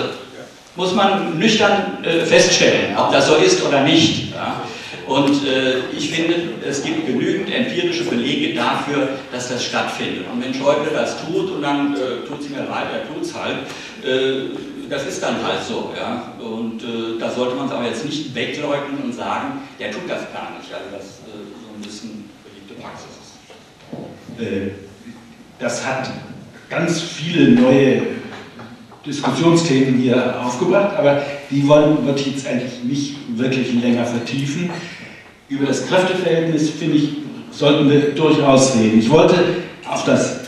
muss man nüchtern äh, feststellen, ob das so ist oder nicht. Und äh, ich finde, es gibt genügend empirische Belege dafür, dass das stattfindet. Und wenn Schäuble das tut und dann äh, tut es mir leid, er tut es halt, äh, das ist dann halt so. Ja. Und äh, da sollte man es aber jetzt nicht wegleugnen und sagen, der tut das gar nicht. Also das äh, so ein bisschen beliebte Praxis ist das hat ganz viele neue Diskussionsthemen hier aufgebracht, aber die wollen wir jetzt eigentlich nicht wirklich länger vertiefen. Über das Kräfteverhältnis, finde ich, sollten wir durchaus reden. Ich wollte auf das,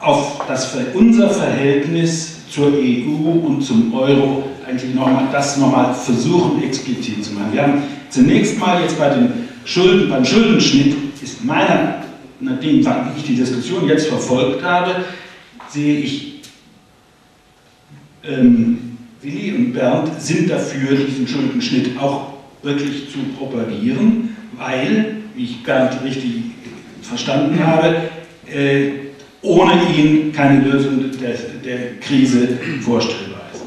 auf das unser Verhältnis zur EU und zum Euro eigentlich nochmal das nochmal versuchen explizit zu machen. Wir haben zunächst mal jetzt bei den Schulden, beim Schuldenschnitt ist meiner nachdem ich die Diskussion jetzt verfolgt habe, sehe ich, ähm, Willi und Bernd sind dafür, diesen Schuldenschnitt auch wirklich zu propagieren, weil, wie ich Bernd richtig verstanden habe, äh, ohne ihn keine Lösung der, der Krise vorstellbar ist.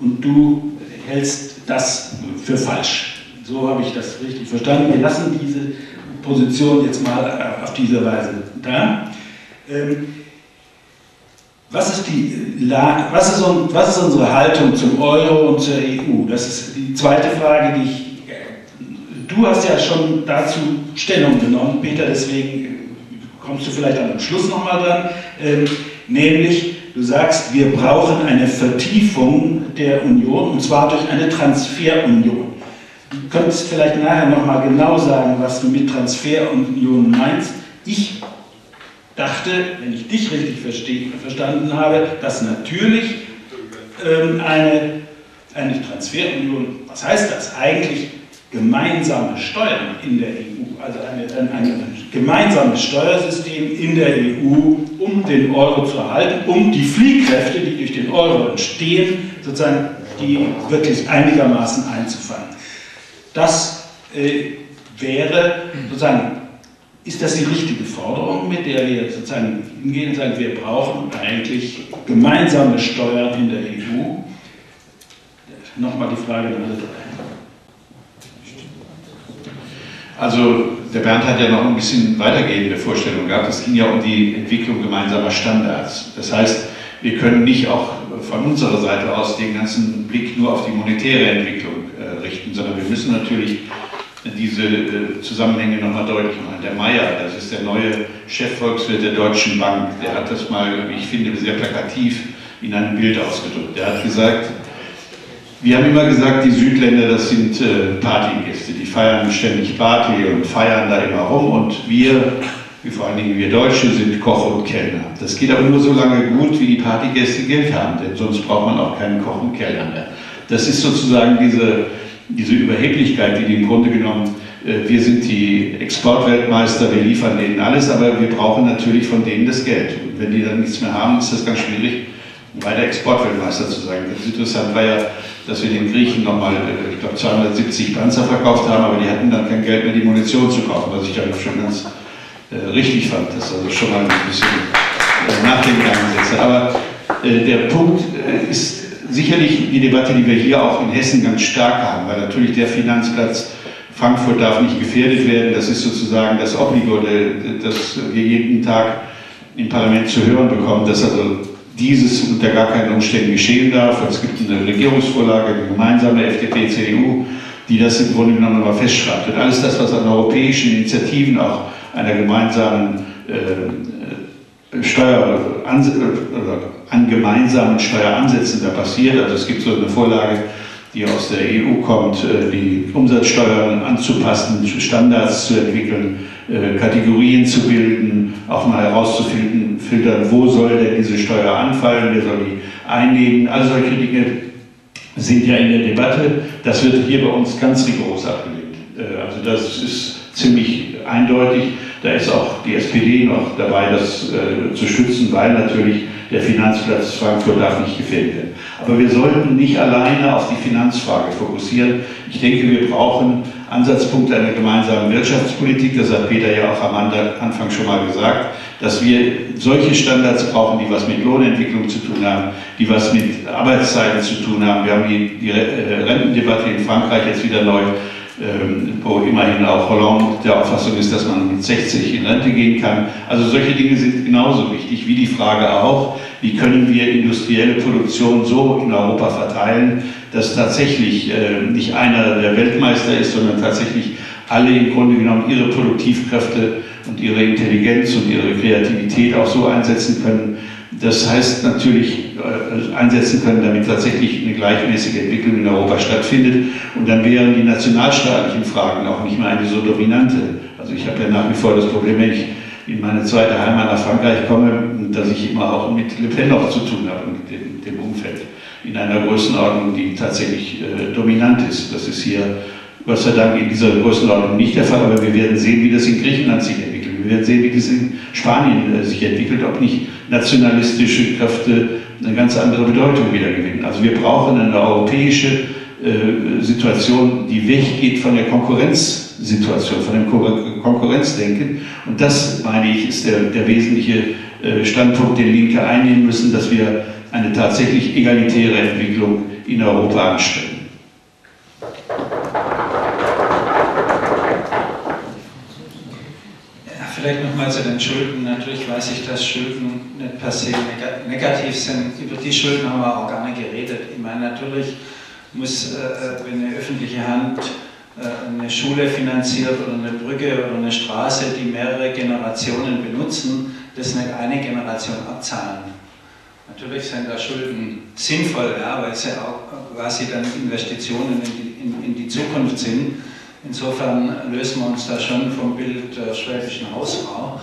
Und du hältst das für falsch. So habe ich das richtig verstanden. Wir lassen diese Position jetzt mal auf diese Weise da. Ähm, was ist, die was, ist, was ist unsere Haltung zum Euro und zur EU? Das ist die zweite Frage, die ich. Du hast ja schon dazu Stellung genommen, Peter, deswegen kommst du vielleicht am Schluss nochmal dran. Ähm, nämlich, du sagst, wir brauchen eine Vertiefung der Union und zwar durch eine Transferunion. Du könntest vielleicht nachher nochmal genau sagen, was du mit Transferunion meinst. Ich dachte, wenn ich dich richtig verstanden habe, dass natürlich ähm, eine, eine Transferunion, was heißt das eigentlich, gemeinsame Steuern in der EU, also ein, ein, gemeinsames Steuersystem in der EU, um den Euro zu erhalten, um die Fliehkräfte, die durch den Euro entstehen, sozusagen die wirklich einigermaßen einzufangen. Das äh, wäre sozusagen, ist das die richtige Forderung, mit der wir sozusagen hingehen und sagen, wir brauchen eigentlich gemeinsame Steuern in der EU? Nochmal die Frage nach Also der Bernd hat ja noch ein bisschen weitergehende Vorstellungen gehabt. Es ging ja um die Entwicklung gemeinsamer Standards. Das heißt, wir können nicht auch von unserer Seite aus den ganzen Blick nur auf die monetäre Entwicklung äh, richten, sondern wir müssen natürlich diese äh, Zusammenhänge nochmal deutlich machen. Der Meier, das ist der neue Chefvolkswirt der Deutschen Bank, der hat das mal, ich finde, sehr plakativ in einem Bild ausgedrückt. Der hat gesagt, wir haben immer gesagt, die Südländer, das sind äh, Partygäste, die feiern ständig Party und feiern da immer rum und wir, wie vor allen Dingen wir Deutsche, sind Koch und Kellner. Das geht aber nur so lange gut, wie die Partygäste Geld haben, denn sonst braucht man auch keinen Koch und Kellner mehr. Das ist sozusagen diese, diese Überheblichkeit, die, die im Grunde genommen, äh, wir sind die Exportweltmeister, wir liefern denen alles, aber wir brauchen natürlich von denen das Geld. Und wenn die dann nichts mehr haben, ist das ganz schwierig, weiter Exportweltmeister zu sein. Das Interessante war ja, dass wir den Griechen nochmal, äh, ich glaube, 270 Panzer verkauft haben, aber die hatten dann kein Geld mehr, die Munition zu kaufen, was ich eigentlich schon ganz äh, richtig fand. Das also schon mal ein bisschen äh, Nachdenken Aber der Punkt ist sicherlich die Debatte, die wir hier auch in Hessen ganz stark haben, weil natürlich der Finanzplatz Frankfurt darf nicht gefährdet werden. Das ist sozusagen das Obligo, das wir jeden Tag im Parlament zu hören bekommen, dass also dieses unter gar keinen Umständen geschehen darf. Es gibt eine Regierungsvorlage, eine gemeinsame FDP-CDU, die das im Grunde genommen nochmal festschreibt. Und alles das, was an europäischen Initiativen auch einer gemeinsamen äh, Steuer, an, äh, an gemeinsamen Steueransätzen da passiert. Also es gibt so eine Vorlage, die aus der EU kommt, äh, die Umsatzsteuern anzupassen, Standards zu entwickeln, äh, Kategorien zu bilden, auch mal herauszufiltern, wo soll denn diese Steuer anfallen, wer soll die einnehmen. All solche Dinge sind ja in der Debatte. Das wird hier bei uns ganz rigoros abgelehnt. Also das ist ziemlich eindeutig. Da ist auch die SPD noch dabei, das äh, zu stützen, weil natürlich der Finanzplatz Frankfurt darf nicht gefällt werden. Aber wir sollten nicht alleine auf die Finanzfrage fokussieren. Ich denke, wir brauchen Ansatzpunkte einer gemeinsamen Wirtschaftspolitik. Das hat Peter ja auch am Anfang schon mal gesagt, dass wir solche Standards brauchen, die was mit Lohnentwicklung zu tun haben, die was mit Arbeitszeiten zu tun haben. Wir haben die, die äh, Rentendebatte in Frankreich jetzt wieder neu wo immerhin auch Hollande der Auffassung ist, dass man mit 60 in Rente gehen kann. Also solche Dinge sind genauso wichtig wie die Frage auch, wie können wir industrielle Produktion so in Europa verteilen, dass tatsächlich äh, nicht einer der Weltmeister ist, sondern tatsächlich alle im Grunde genommen ihre Produktivkräfte und ihre Intelligenz und ihre Kreativität auch so einsetzen können, das heißt natürlich äh, einsetzen können, damit tatsächlich eine gleichmäßige Entwicklung in Europa stattfindet. Und dann wären die nationalstaatlichen Fragen auch nicht mehr eine so dominante. Also ich habe ja nach wie vor das Problem, wenn ich in meine zweite Heimat nach Frankreich komme, dass ich immer auch mit Le Pen noch zu tun habe und dem, dem Umfeld in einer Größenordnung, die tatsächlich äh, dominant ist. Das ist hier Gott sei Dank in dieser Größenordnung nicht der Fall, aber wir werden sehen, wie das in Griechenland sich entwickelt. Wir werden sehen, wie das in Spanien äh, sich entwickelt, ob nicht nationalistische Kräfte eine ganz andere Bedeutung wieder gewinnen. Also wir brauchen eine europäische äh, Situation, die weggeht von der Konkurrenzsituation, von dem Konkurrenzdenken. Und das, meine ich, ist der, der wesentliche äh, Standpunkt, den Linke einnehmen müssen, dass wir eine tatsächlich egalitäre Entwicklung in Europa anstellen. Vielleicht nochmal zu den Schulden. Natürlich weiß ich, dass Schulden nicht per se negativ sind. Über die Schulden haben wir auch gar nicht geredet. Ich meine, natürlich muss, äh, äh, wenn eine öffentliche Hand äh, eine Schule finanziert oder eine Brücke oder eine Straße, die mehrere Generationen benutzen, das nicht eine Generation abzahlen. Natürlich sind da Schulden sinnvoll, ja, weil sie auch quasi dann Investitionen in die, in, in die Zukunft sind. Insofern lösen wir uns da schon vom Bild der schwäbischen Hausfrau.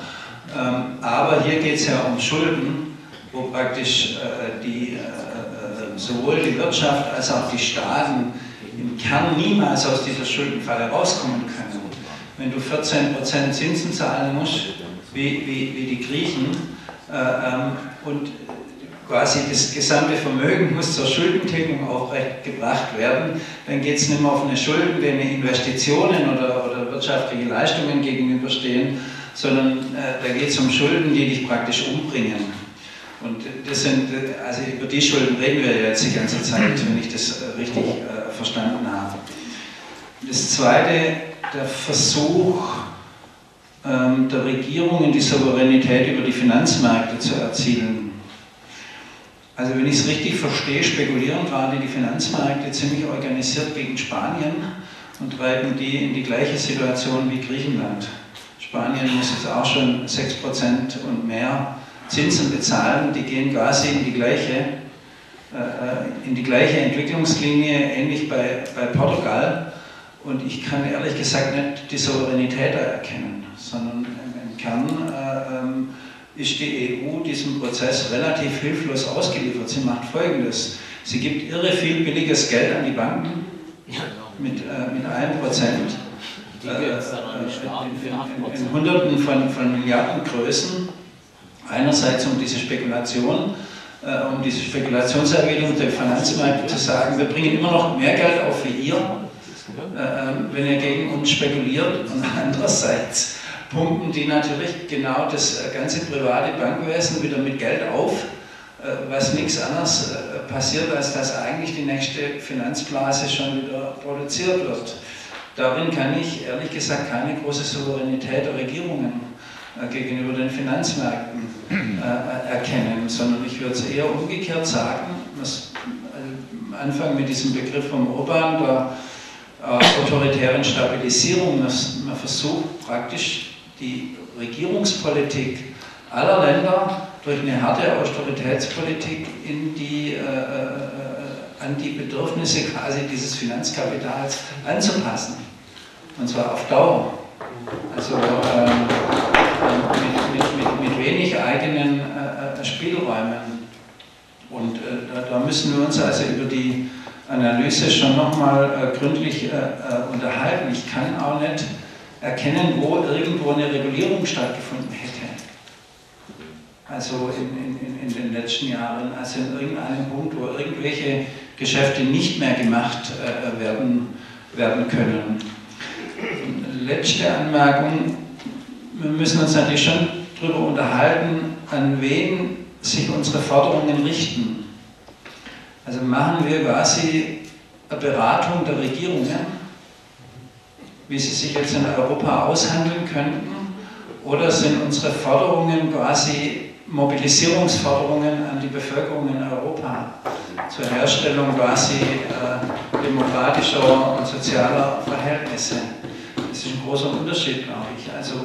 Ähm, aber hier geht es ja um Schulden, wo praktisch äh, die, äh, sowohl die Wirtschaft als auch die Staaten im Kern niemals aus dieser Schuldenfalle rauskommen können. Wenn du 14% Zinsen zahlen musst, wie, wie, wie die Griechen, äh, ähm, und quasi das gesamte Vermögen muss zur Schuldentilgung aufrechtgebracht werden, dann geht es nicht mehr auf eine Schulden, denen Investitionen oder, oder wirtschaftliche Leistungen gegenüberstehen, sondern äh, da geht es um Schulden, die dich praktisch umbringen. Und das sind, also über die Schulden reden wir jetzt die ganze Zeit, wenn ich das äh, richtig äh, verstanden habe. Das zweite, der Versuch ähm, der Regierungen, die Souveränität über die Finanzmärkte zu erzielen. Also wenn ich es richtig verstehe, spekulieren gerade die Finanzmärkte ziemlich organisiert gegen Spanien und treiben die in die gleiche Situation wie Griechenland. Spanien muss jetzt auch schon 6% und mehr Zinsen bezahlen, die gehen quasi in die gleiche, äh, in die gleiche Entwicklungslinie, ähnlich bei, bei Portugal. Und ich kann ehrlich gesagt nicht die Souveränität erkennen, sondern im Kern äh, ähm, ist die EU diesem Prozess relativ hilflos ausgeliefert. Sie macht Folgendes. Sie gibt irre viel billiges Geld an die Banken mit, äh, mit einem Prozent die äh, in, in, in Hunderten von, von Milliardengrößen. Einerseits um diese Spekulation, äh, um diese Spekulationserwähnung der Finanzmärkte zu sagen, wir bringen immer noch mehr Geld auf wie ihr, äh, wenn ihr gegen uns spekuliert. Und andererseits pumpen die natürlich genau das ganze private Bankwesen wieder mit Geld auf, was nichts anderes passiert, als dass eigentlich die nächste Finanzblase schon wieder produziert wird. Darin kann ich ehrlich gesagt keine große Souveränität der Regierungen äh, gegenüber den Finanzmärkten äh, erkennen, sondern ich würde es eher umgekehrt sagen, was äh, Anfang mit diesem Begriff vom Urban der autoritären Stabilisierung, man versucht praktisch die Regierungspolitik aller Länder durch eine harte Austeritätspolitik in die äh, an die Bedürfnisse quasi dieses Finanzkapitals anzupassen. Und zwar auf Dauer. Also ähm, mit, mit, mit, wenig eigenen äh, äh, Spielräumen. Und äh, da, da, müssen wir uns also über die Analyse schon nochmal äh, gründlich äh, äh, unterhalten. Ich kann auch nicht erkennen, wo irgendwo eine Regulierung stattgefunden hätte. Also in, in, in den letzten Jahren, also in irgendeinem Punkt, wo irgendwelche Geschäfte nicht mehr gemacht äh, werden, werden können. Letzte Anmerkung, wir müssen uns natürlich schon darüber unterhalten, an wen sich unsere Forderungen richten. Also machen wir quasi eine Beratung der Regierungen, wie sie sich jetzt in Europa aushandeln könnten, oder sind unsere Forderungen quasi Mobilisierungsforderungen an die Bevölkerung in Europa zur Herstellung quasi äh, demokratischer und sozialer Verhältnisse. Das ist ein großer Unterschied, glaube ich. Also,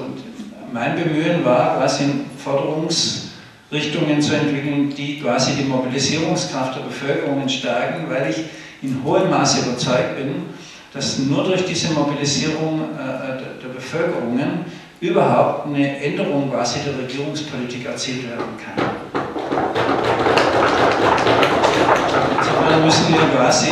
mein Bemühen war, quasi Forderungsrichtungen zu entwickeln, die quasi die Mobilisierungskraft der Bevölkerung stärken, weil ich in hohem Maße überzeugt bin, dass nur durch diese Mobilisierung äh, der, der Bevölkerungen überhaupt eine Änderung quasi der Regierungspolitik erzielt werden kann. Insofern müssen wir quasi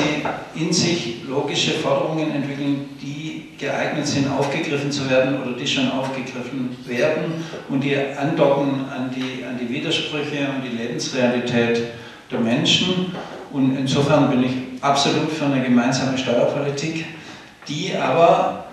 in sich logische Forderungen entwickeln, die geeignet sind, aufgegriffen zu werden oder die schon aufgegriffen werden und die andocken an die, an die Widersprüche und die Lebensrealität der Menschen. Und insofern bin ich absolut für eine gemeinsame Steuerpolitik, die aber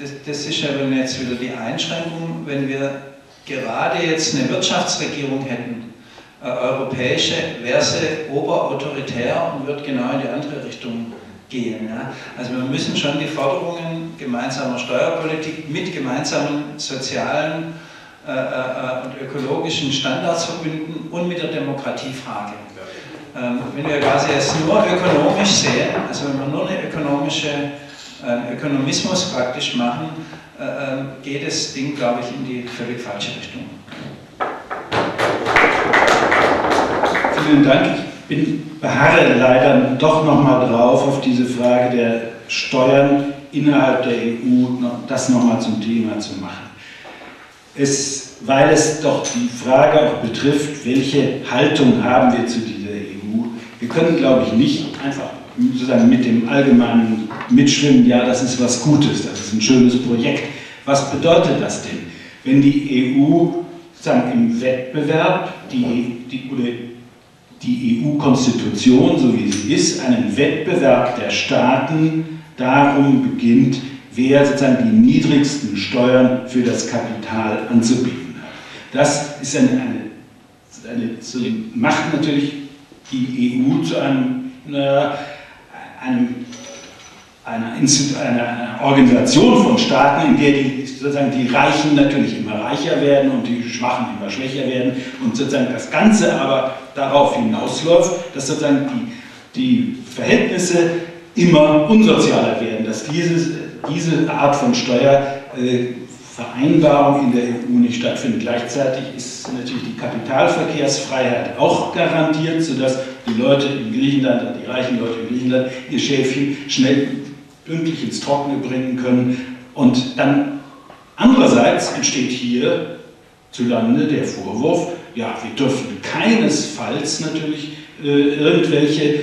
das, das ist ja jetzt wieder die Einschränkung, wenn wir gerade jetzt eine Wirtschaftsregierung hätten, eine europäische, wäre sie oberautoritär und wird genau in die andere Richtung gehen. Ja? Also wir müssen schon die Forderungen gemeinsamer Steuerpolitik mit gemeinsamen sozialen äh, äh, und ökologischen Standards verbinden und mit der Demokratiefrage. Ähm, wenn wir quasi es nur ökonomisch sehen, also wenn wir nur eine ökonomische äh, Ökonomismus praktisch machen, äh, ähm, geht das Ding, glaube ich, in die völlig falsche Richtung. Vielen Dank. Ich bin, beharre leider doch nochmal drauf auf diese Frage der Steuern innerhalb der EU, das nochmal zum Thema zu machen. Es weil es doch die Frage auch betrifft, welche Haltung haben wir zu dieser. Wir können, glaube ich, nicht einfach sozusagen mit dem allgemeinen Mitschwimmen, ja, das ist was Gutes, das ist ein schönes Projekt. Was bedeutet das denn, wenn die EU sozusagen im Wettbewerb die, die, oder die EU-Konstitution, so wie sie ist, einen Wettbewerb der Staaten darum beginnt, wer sozusagen die niedrigsten Steuern für das Kapital anzubieten hat. Das ist eine, eine, eine macht natürlich die EU zu einem, eine, einem, einer, einer, Organisation von Staaten, in der die, sozusagen die Reichen natürlich immer reicher werden und die Schwachen immer schwächer werden und sozusagen das Ganze aber darauf hinausläuft, dass sozusagen die, die Verhältnisse immer unsozialer werden, dass dieses, diese Art von Steuervereinbarung in der EU nicht stattfindet. Gleichzeitig ist natürlich die Kapitalverkehrsfreiheit auch garantiert, sodass die Leute in Griechenland, die reichen Leute in Griechenland, ihr Schäfchen schnell pünktlich ins Trockene bringen können. Und dann andererseits entsteht hier zu Lande der Vorwurf, ja, wir dürfen keinesfalls natürlich äh, irgendwelche äh,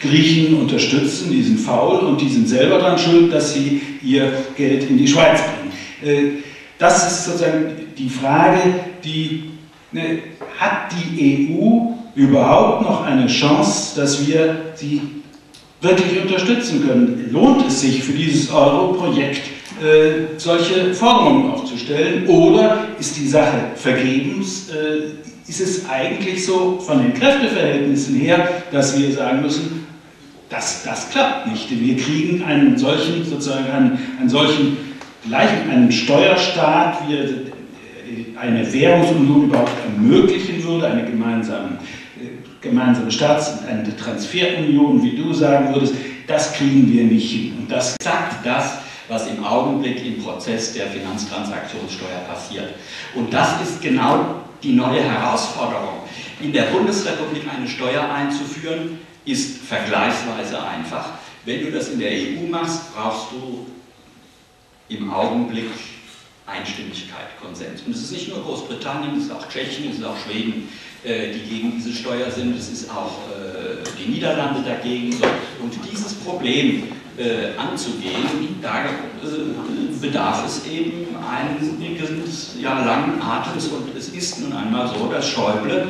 Griechen unterstützen, die sind faul und die sind selber daran schuld, dass sie ihr Geld in die Schweiz bringen. Äh, das ist sozusagen die Frage, die ne, hat die EU überhaupt noch eine Chance, dass wir sie wirklich unterstützen können? Lohnt es sich für dieses Euro-Projekt äh, solche Forderungen aufzustellen oder ist die Sache vergebens? Äh, ist es eigentlich so von den Kräfteverhältnissen her, dass wir sagen müssen, das, das klappt nicht. Wir kriegen einen solchen, sozusagen einen, einen solchen, gleich einen Steuerstaat, wie er eine Währungsunion überhaupt ermöglichen würde, eine gemeinsame, gemeinsame Staats- und eine Transferunion, wie du sagen würdest, das kriegen wir nicht hin. Und das sagt das, was im Augenblick im Prozess der Finanztransaktionssteuer passiert. Und das ist genau die neue Herausforderung. In der Bundesrepublik eine Steuer einzuführen, ist vergleichsweise einfach. Wenn du das in der EU machst, brauchst du im Augenblick Einstimmigkeit, Konsens. Und es ist nicht nur Großbritannien, es ist auch Tschechien, es ist auch Schweden, äh, die gegen diese Steuer sind, es ist auch äh, die Niederlande dagegen. Und dieses Problem äh, anzugehen, da bedarf es eben einiges ja, langen Atems. Und es ist nun einmal so, dass Schäuble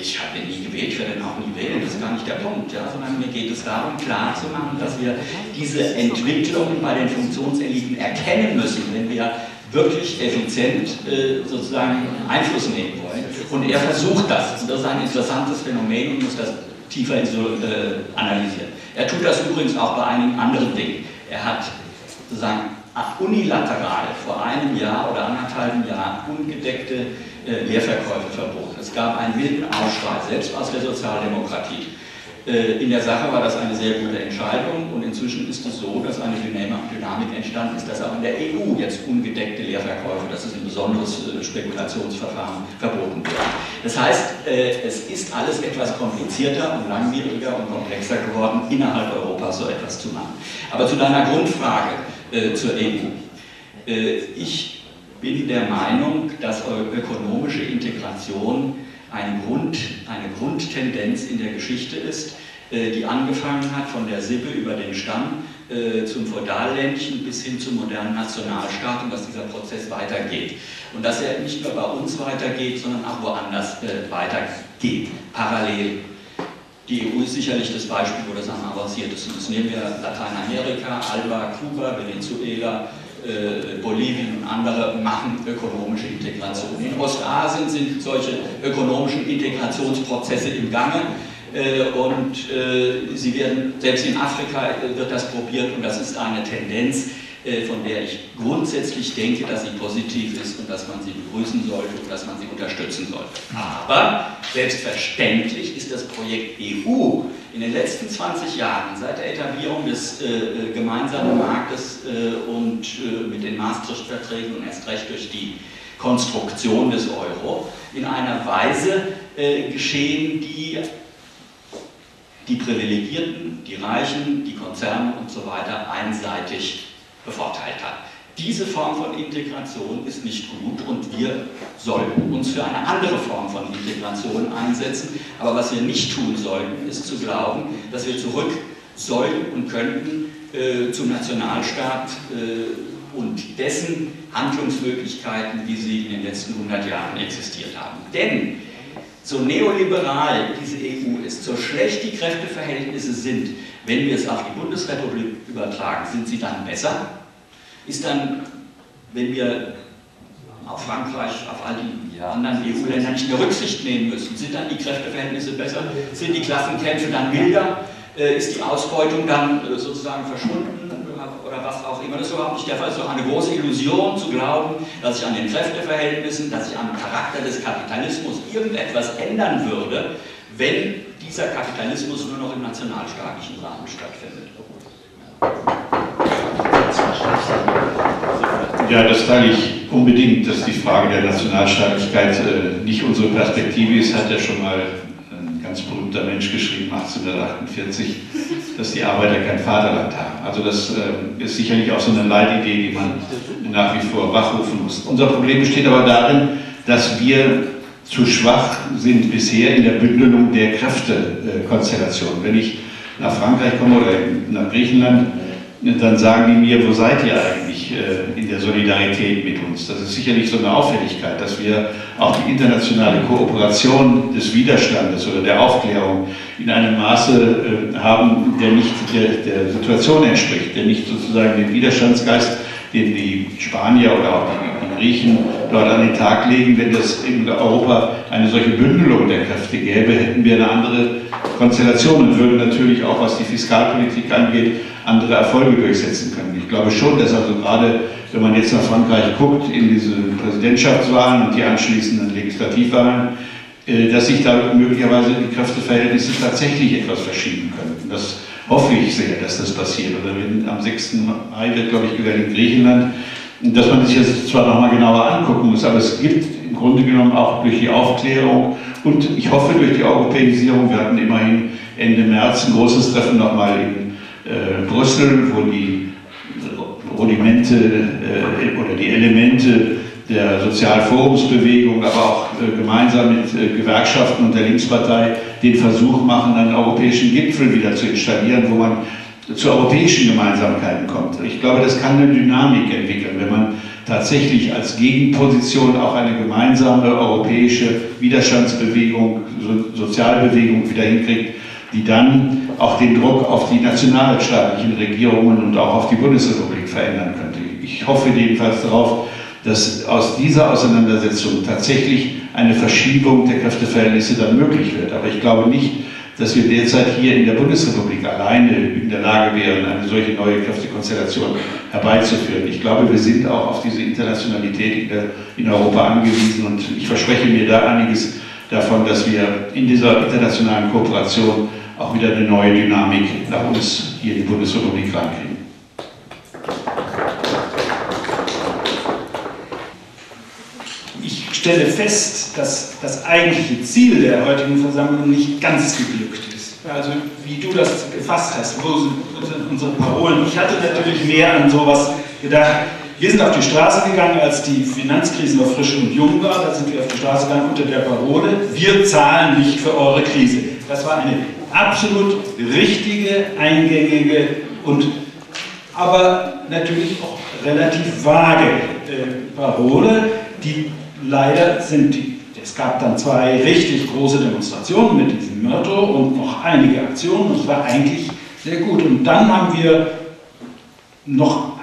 ich habe nie gewählt, ich werde auch nie wählen, das ist gar nicht der Punkt, ja, sondern mir geht es darum, klarzumachen, dass wir diese Entwicklung bei den Funktionseliten erkennen müssen, wenn wir wirklich effizient äh, sozusagen Einfluss nehmen wollen. Und er versucht das. Und das ist ein interessantes Phänomen und muss das tiefer äh, analysieren. Er tut das übrigens auch bei einigen anderen Dingen. Er hat sozusagen unilateral vor einem Jahr oder anderthalb Jahren ungedeckte äh, Leerverkäufe verboten. Es gab einen wilden Aufschrei, selbst aus der Sozialdemokratie. Äh, in der Sache war das eine sehr gute Entscheidung und inzwischen ist es so, dass eine Dynamik entstanden ist, dass auch in der EU jetzt ungedeckte Leerverkäufe, das ist ein besonderes äh, Spekulationsverfahren, verboten wird. Das heißt, es ist alles etwas komplizierter und langwieriger und komplexer geworden, innerhalb Europas so etwas zu machen. Aber zu deiner Grundfrage zur EU. Ich bin der Meinung, dass ökonomische Integration ein Grund, eine Grundtendenz in der Geschichte ist, äh, die angefangen hat von der Sippe über den Stamm äh, zum Feudalländchen bis hin zum modernen Nationalstaat und dass dieser Prozess weitergeht. Und dass er nicht nur bei uns weitergeht, sondern auch woanders äh, weitergeht, parallel. Die EU ist sicherlich das Beispiel, wo das am avanciertesten ist. Nehmen wir Lateinamerika, Alba, Kuba, Venezuela, äh, Bolivien und andere machen ökonomische Integration. In Ostasien sind solche ökonomischen Integrationsprozesse im Gange äh, und äh, sie werden, selbst in Afrika wird das probiert und das ist eine Tendenz, von der ich grundsätzlich denke, dass sie positiv ist und dass man sie begrüßen sollte und dass man sie unterstützen sollte. Aber selbstverständlich ist das Projekt EU in den letzten 20 Jahren, seit der Etablierung des äh, äh, gemeinsamen Marktes äh, und äh, mit den Maastricht-Verträgen und erst recht durch die Konstruktion des Euro, in einer Weise äh, geschehen, die die Privilegierten, die Reichen, die Konzerne und so weiter einseitig bevorteilt hat. Diese Form von Integration ist nicht gut und wir sollten uns für eine andere Form von Integration einsetzen. Aber was wir nicht tun sollten, ist zu glauben, dass wir zurück sollen und könnten äh, zum Nationalstaat äh, und dessen Handlungsmöglichkeiten, wie sie in den letzten 100 Jahren existiert haben. Denn so neoliberal diese EU ist, so schlecht die Kräfteverhältnisse sind, wenn wir es auf die Bundesrepublik übertragen, sind sie dann besser? Ist dann, wenn wir auf Frankreich, auf all die anderen EU-Länder nicht mehr Rücksicht nehmen müssen, sind dann die Kräfteverhältnisse besser? Sind die Klassenkämpfe dann milder? Äh, ist die Ausbeutung dann äh, sozusagen verschwunden oder was auch immer. Das ist überhaupt nicht der Fall. Es ist doch eine große Illusion zu glauben, dass sich an den Kräfteverhältnissen, dass sich am Charakter des Kapitalismus irgendetwas ändern würde, wenn dieser Kapitalismus nur noch im nationalstaatlichen Rahmen stattfindet. Ja, das teile ich unbedingt, dass die Frage der Nationalstaatlichkeit äh, nicht unsere Perspektive ist, hat ja schon mal ganz berühmter Mensch geschrieben, 1848, dass die Arbeiter kein Vaterland haben. Also das äh, ist sicherlich auch so eine Leitidee, die man nach wie vor wachrufen muss. Unser Problem besteht aber darin, dass wir zu schwach sind bisher in der Bündelung der Kräftekonstellation. Wenn ich nach Frankreich komme oder nach Griechenland, dann sagen die mir, wo seid ihr eigentlich äh, in der Solidarität mit uns? Das ist sicherlich so eine Auffälligkeit, dass wir auch die internationale Kooperation des Widerstandes oder der Aufklärung in einem Maße äh, haben, der nicht der, der Situation entspricht, der nicht sozusagen den Widerstandsgeist, den die Spanier oder auch die, Griechen dort an den Tag legen. Wenn es in Europa eine solche Bündelung der Kräfte gäbe, hätten wir eine andere Konstellation und würden natürlich auch, was die Fiskalpolitik angeht, andere Erfolge durchsetzen können. Ich glaube schon, dass also gerade, wenn man jetzt nach Frankreich guckt, in diese Präsidentschaftswahlen und die anschließenden Legislativwahlen, äh, dass sich da möglicherweise die Kräfteverhältnisse tatsächlich etwas verschieben könnten. Das hoffe ich sehr, dass das passiert. Oder wenn am 6. Mai wird, glaube ich, gewählt in Griechenland, dass man sich das zwar nochmal genauer angucken muss, aber es gibt im Grunde genommen auch durch die Aufklärung und ich hoffe durch die Europäisierung, wir hatten immerhin Ende März ein großes Treffen nochmal in äh, Brüssel, wo die Rudimente äh, oder die Elemente der Sozialforumsbewegung, aber auch äh, gemeinsam mit äh, Gewerkschaften und der Linkspartei den Versuch machen, einen europäischen Gipfel wieder zu installieren, wo man zu europäischen Gemeinsamkeiten kommt. Ich glaube, das kann eine Dynamik entwickeln, wenn man tatsächlich als Gegenposition auch eine gemeinsame europäische Widerstandsbewegung, Sozialbewegung wieder hinkriegt, die dann auch den Druck auf die nationalstaatlichen Regierungen und auch auf die Bundesrepublik verändern könnte. Ich hoffe jedenfalls darauf, dass aus dieser Auseinandersetzung tatsächlich eine Verschiebung der Kräfteverhältnisse dann möglich wird. Aber ich glaube nicht, dass wir derzeit hier in der Bundesrepublik alleine in der Lage wären, eine solche neue Kräftekonstellation herbeizuführen. Ich glaube, wir sind auch auf diese Internationalität in, Europa angewiesen und ich verspreche mir da einiges davon, dass wir in dieser internationalen Kooperation auch wieder eine neue Dynamik nach uns hier in die Bundesrepublik reinkriegen. Stelle fest, dass das eigentliche Ziel der heutigen Versammlung nicht ganz geglückt ist. Also wie du das gefasst hast, wo sind unsere Parolen? Ich hatte natürlich mehr an sowas gedacht. Wir sind auf die Straße gegangen, als die Finanzkrise noch frisch und jung war. Da sind wir auf die Straße gegangen unter der Parole, wir zahlen nicht für eure Krise. Das war eine absolut richtige, eingängige und aber natürlich auch relativ vage äh, Parole, die leider sind die, es gab dann zwei richtig große Demonstrationen mit diesem Motto und noch einige Aktionen und es war eigentlich sehr gut. Und dann haben wir noch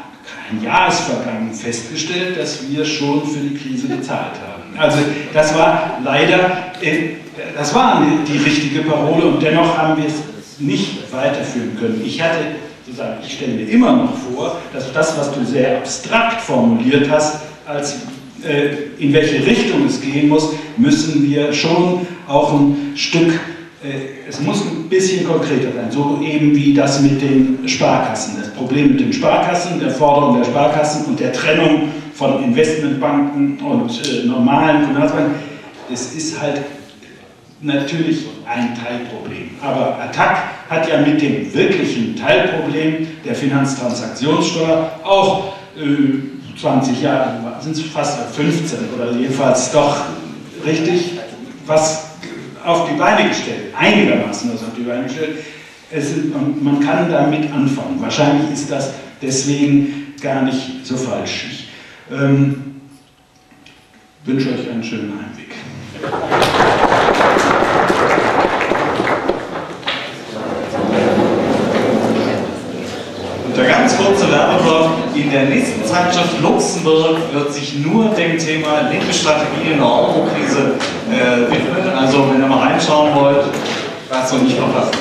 ein Jahr vergangen, festgestellt, dass wir schon für die Krise gezahlt haben. Also das war leider, äh, das war die richtige Parole und dennoch haben wir es nicht weiterführen können. Ich hatte, sozusagen, ich stelle mir immer noch vor, dass das, was du sehr abstrakt formuliert hast, als in welche Richtung es gehen muss, müssen wir schon auch ein Stück äh, es muss ein bisschen konkreter sein, so eben wie das mit den Sparkassen. Das Problem mit den Sparkassen, der Forderung der Sparkassen und der Trennung von Investmentbanken und äh, normalen Kommunalbanken, das ist halt natürlich ein Teilproblem. Aber Attac hat ja mit dem wirklichen Teilproblem der Finanztransaktionssteuer auch äh, 20 Jahren, sind es fast 15 oder jedenfalls doch richtig was auf die Beine gestellt, einigermaßen was auf die Beine gestellt. Es, man kann damit anfangen. Wahrscheinlich ist das deswegen gar nicht so falsch. Ich ähm, wünsche euch einen schönen Heimweg. Und der ganz kurze Werbeblock. In der nächsten Zeitschrift Luxemburg wird sich nur dem Thema linke Strategie in der Euro-Krise äh, widmen. Also wenn ihr mal reinschauen wollt, das so nicht verpassen.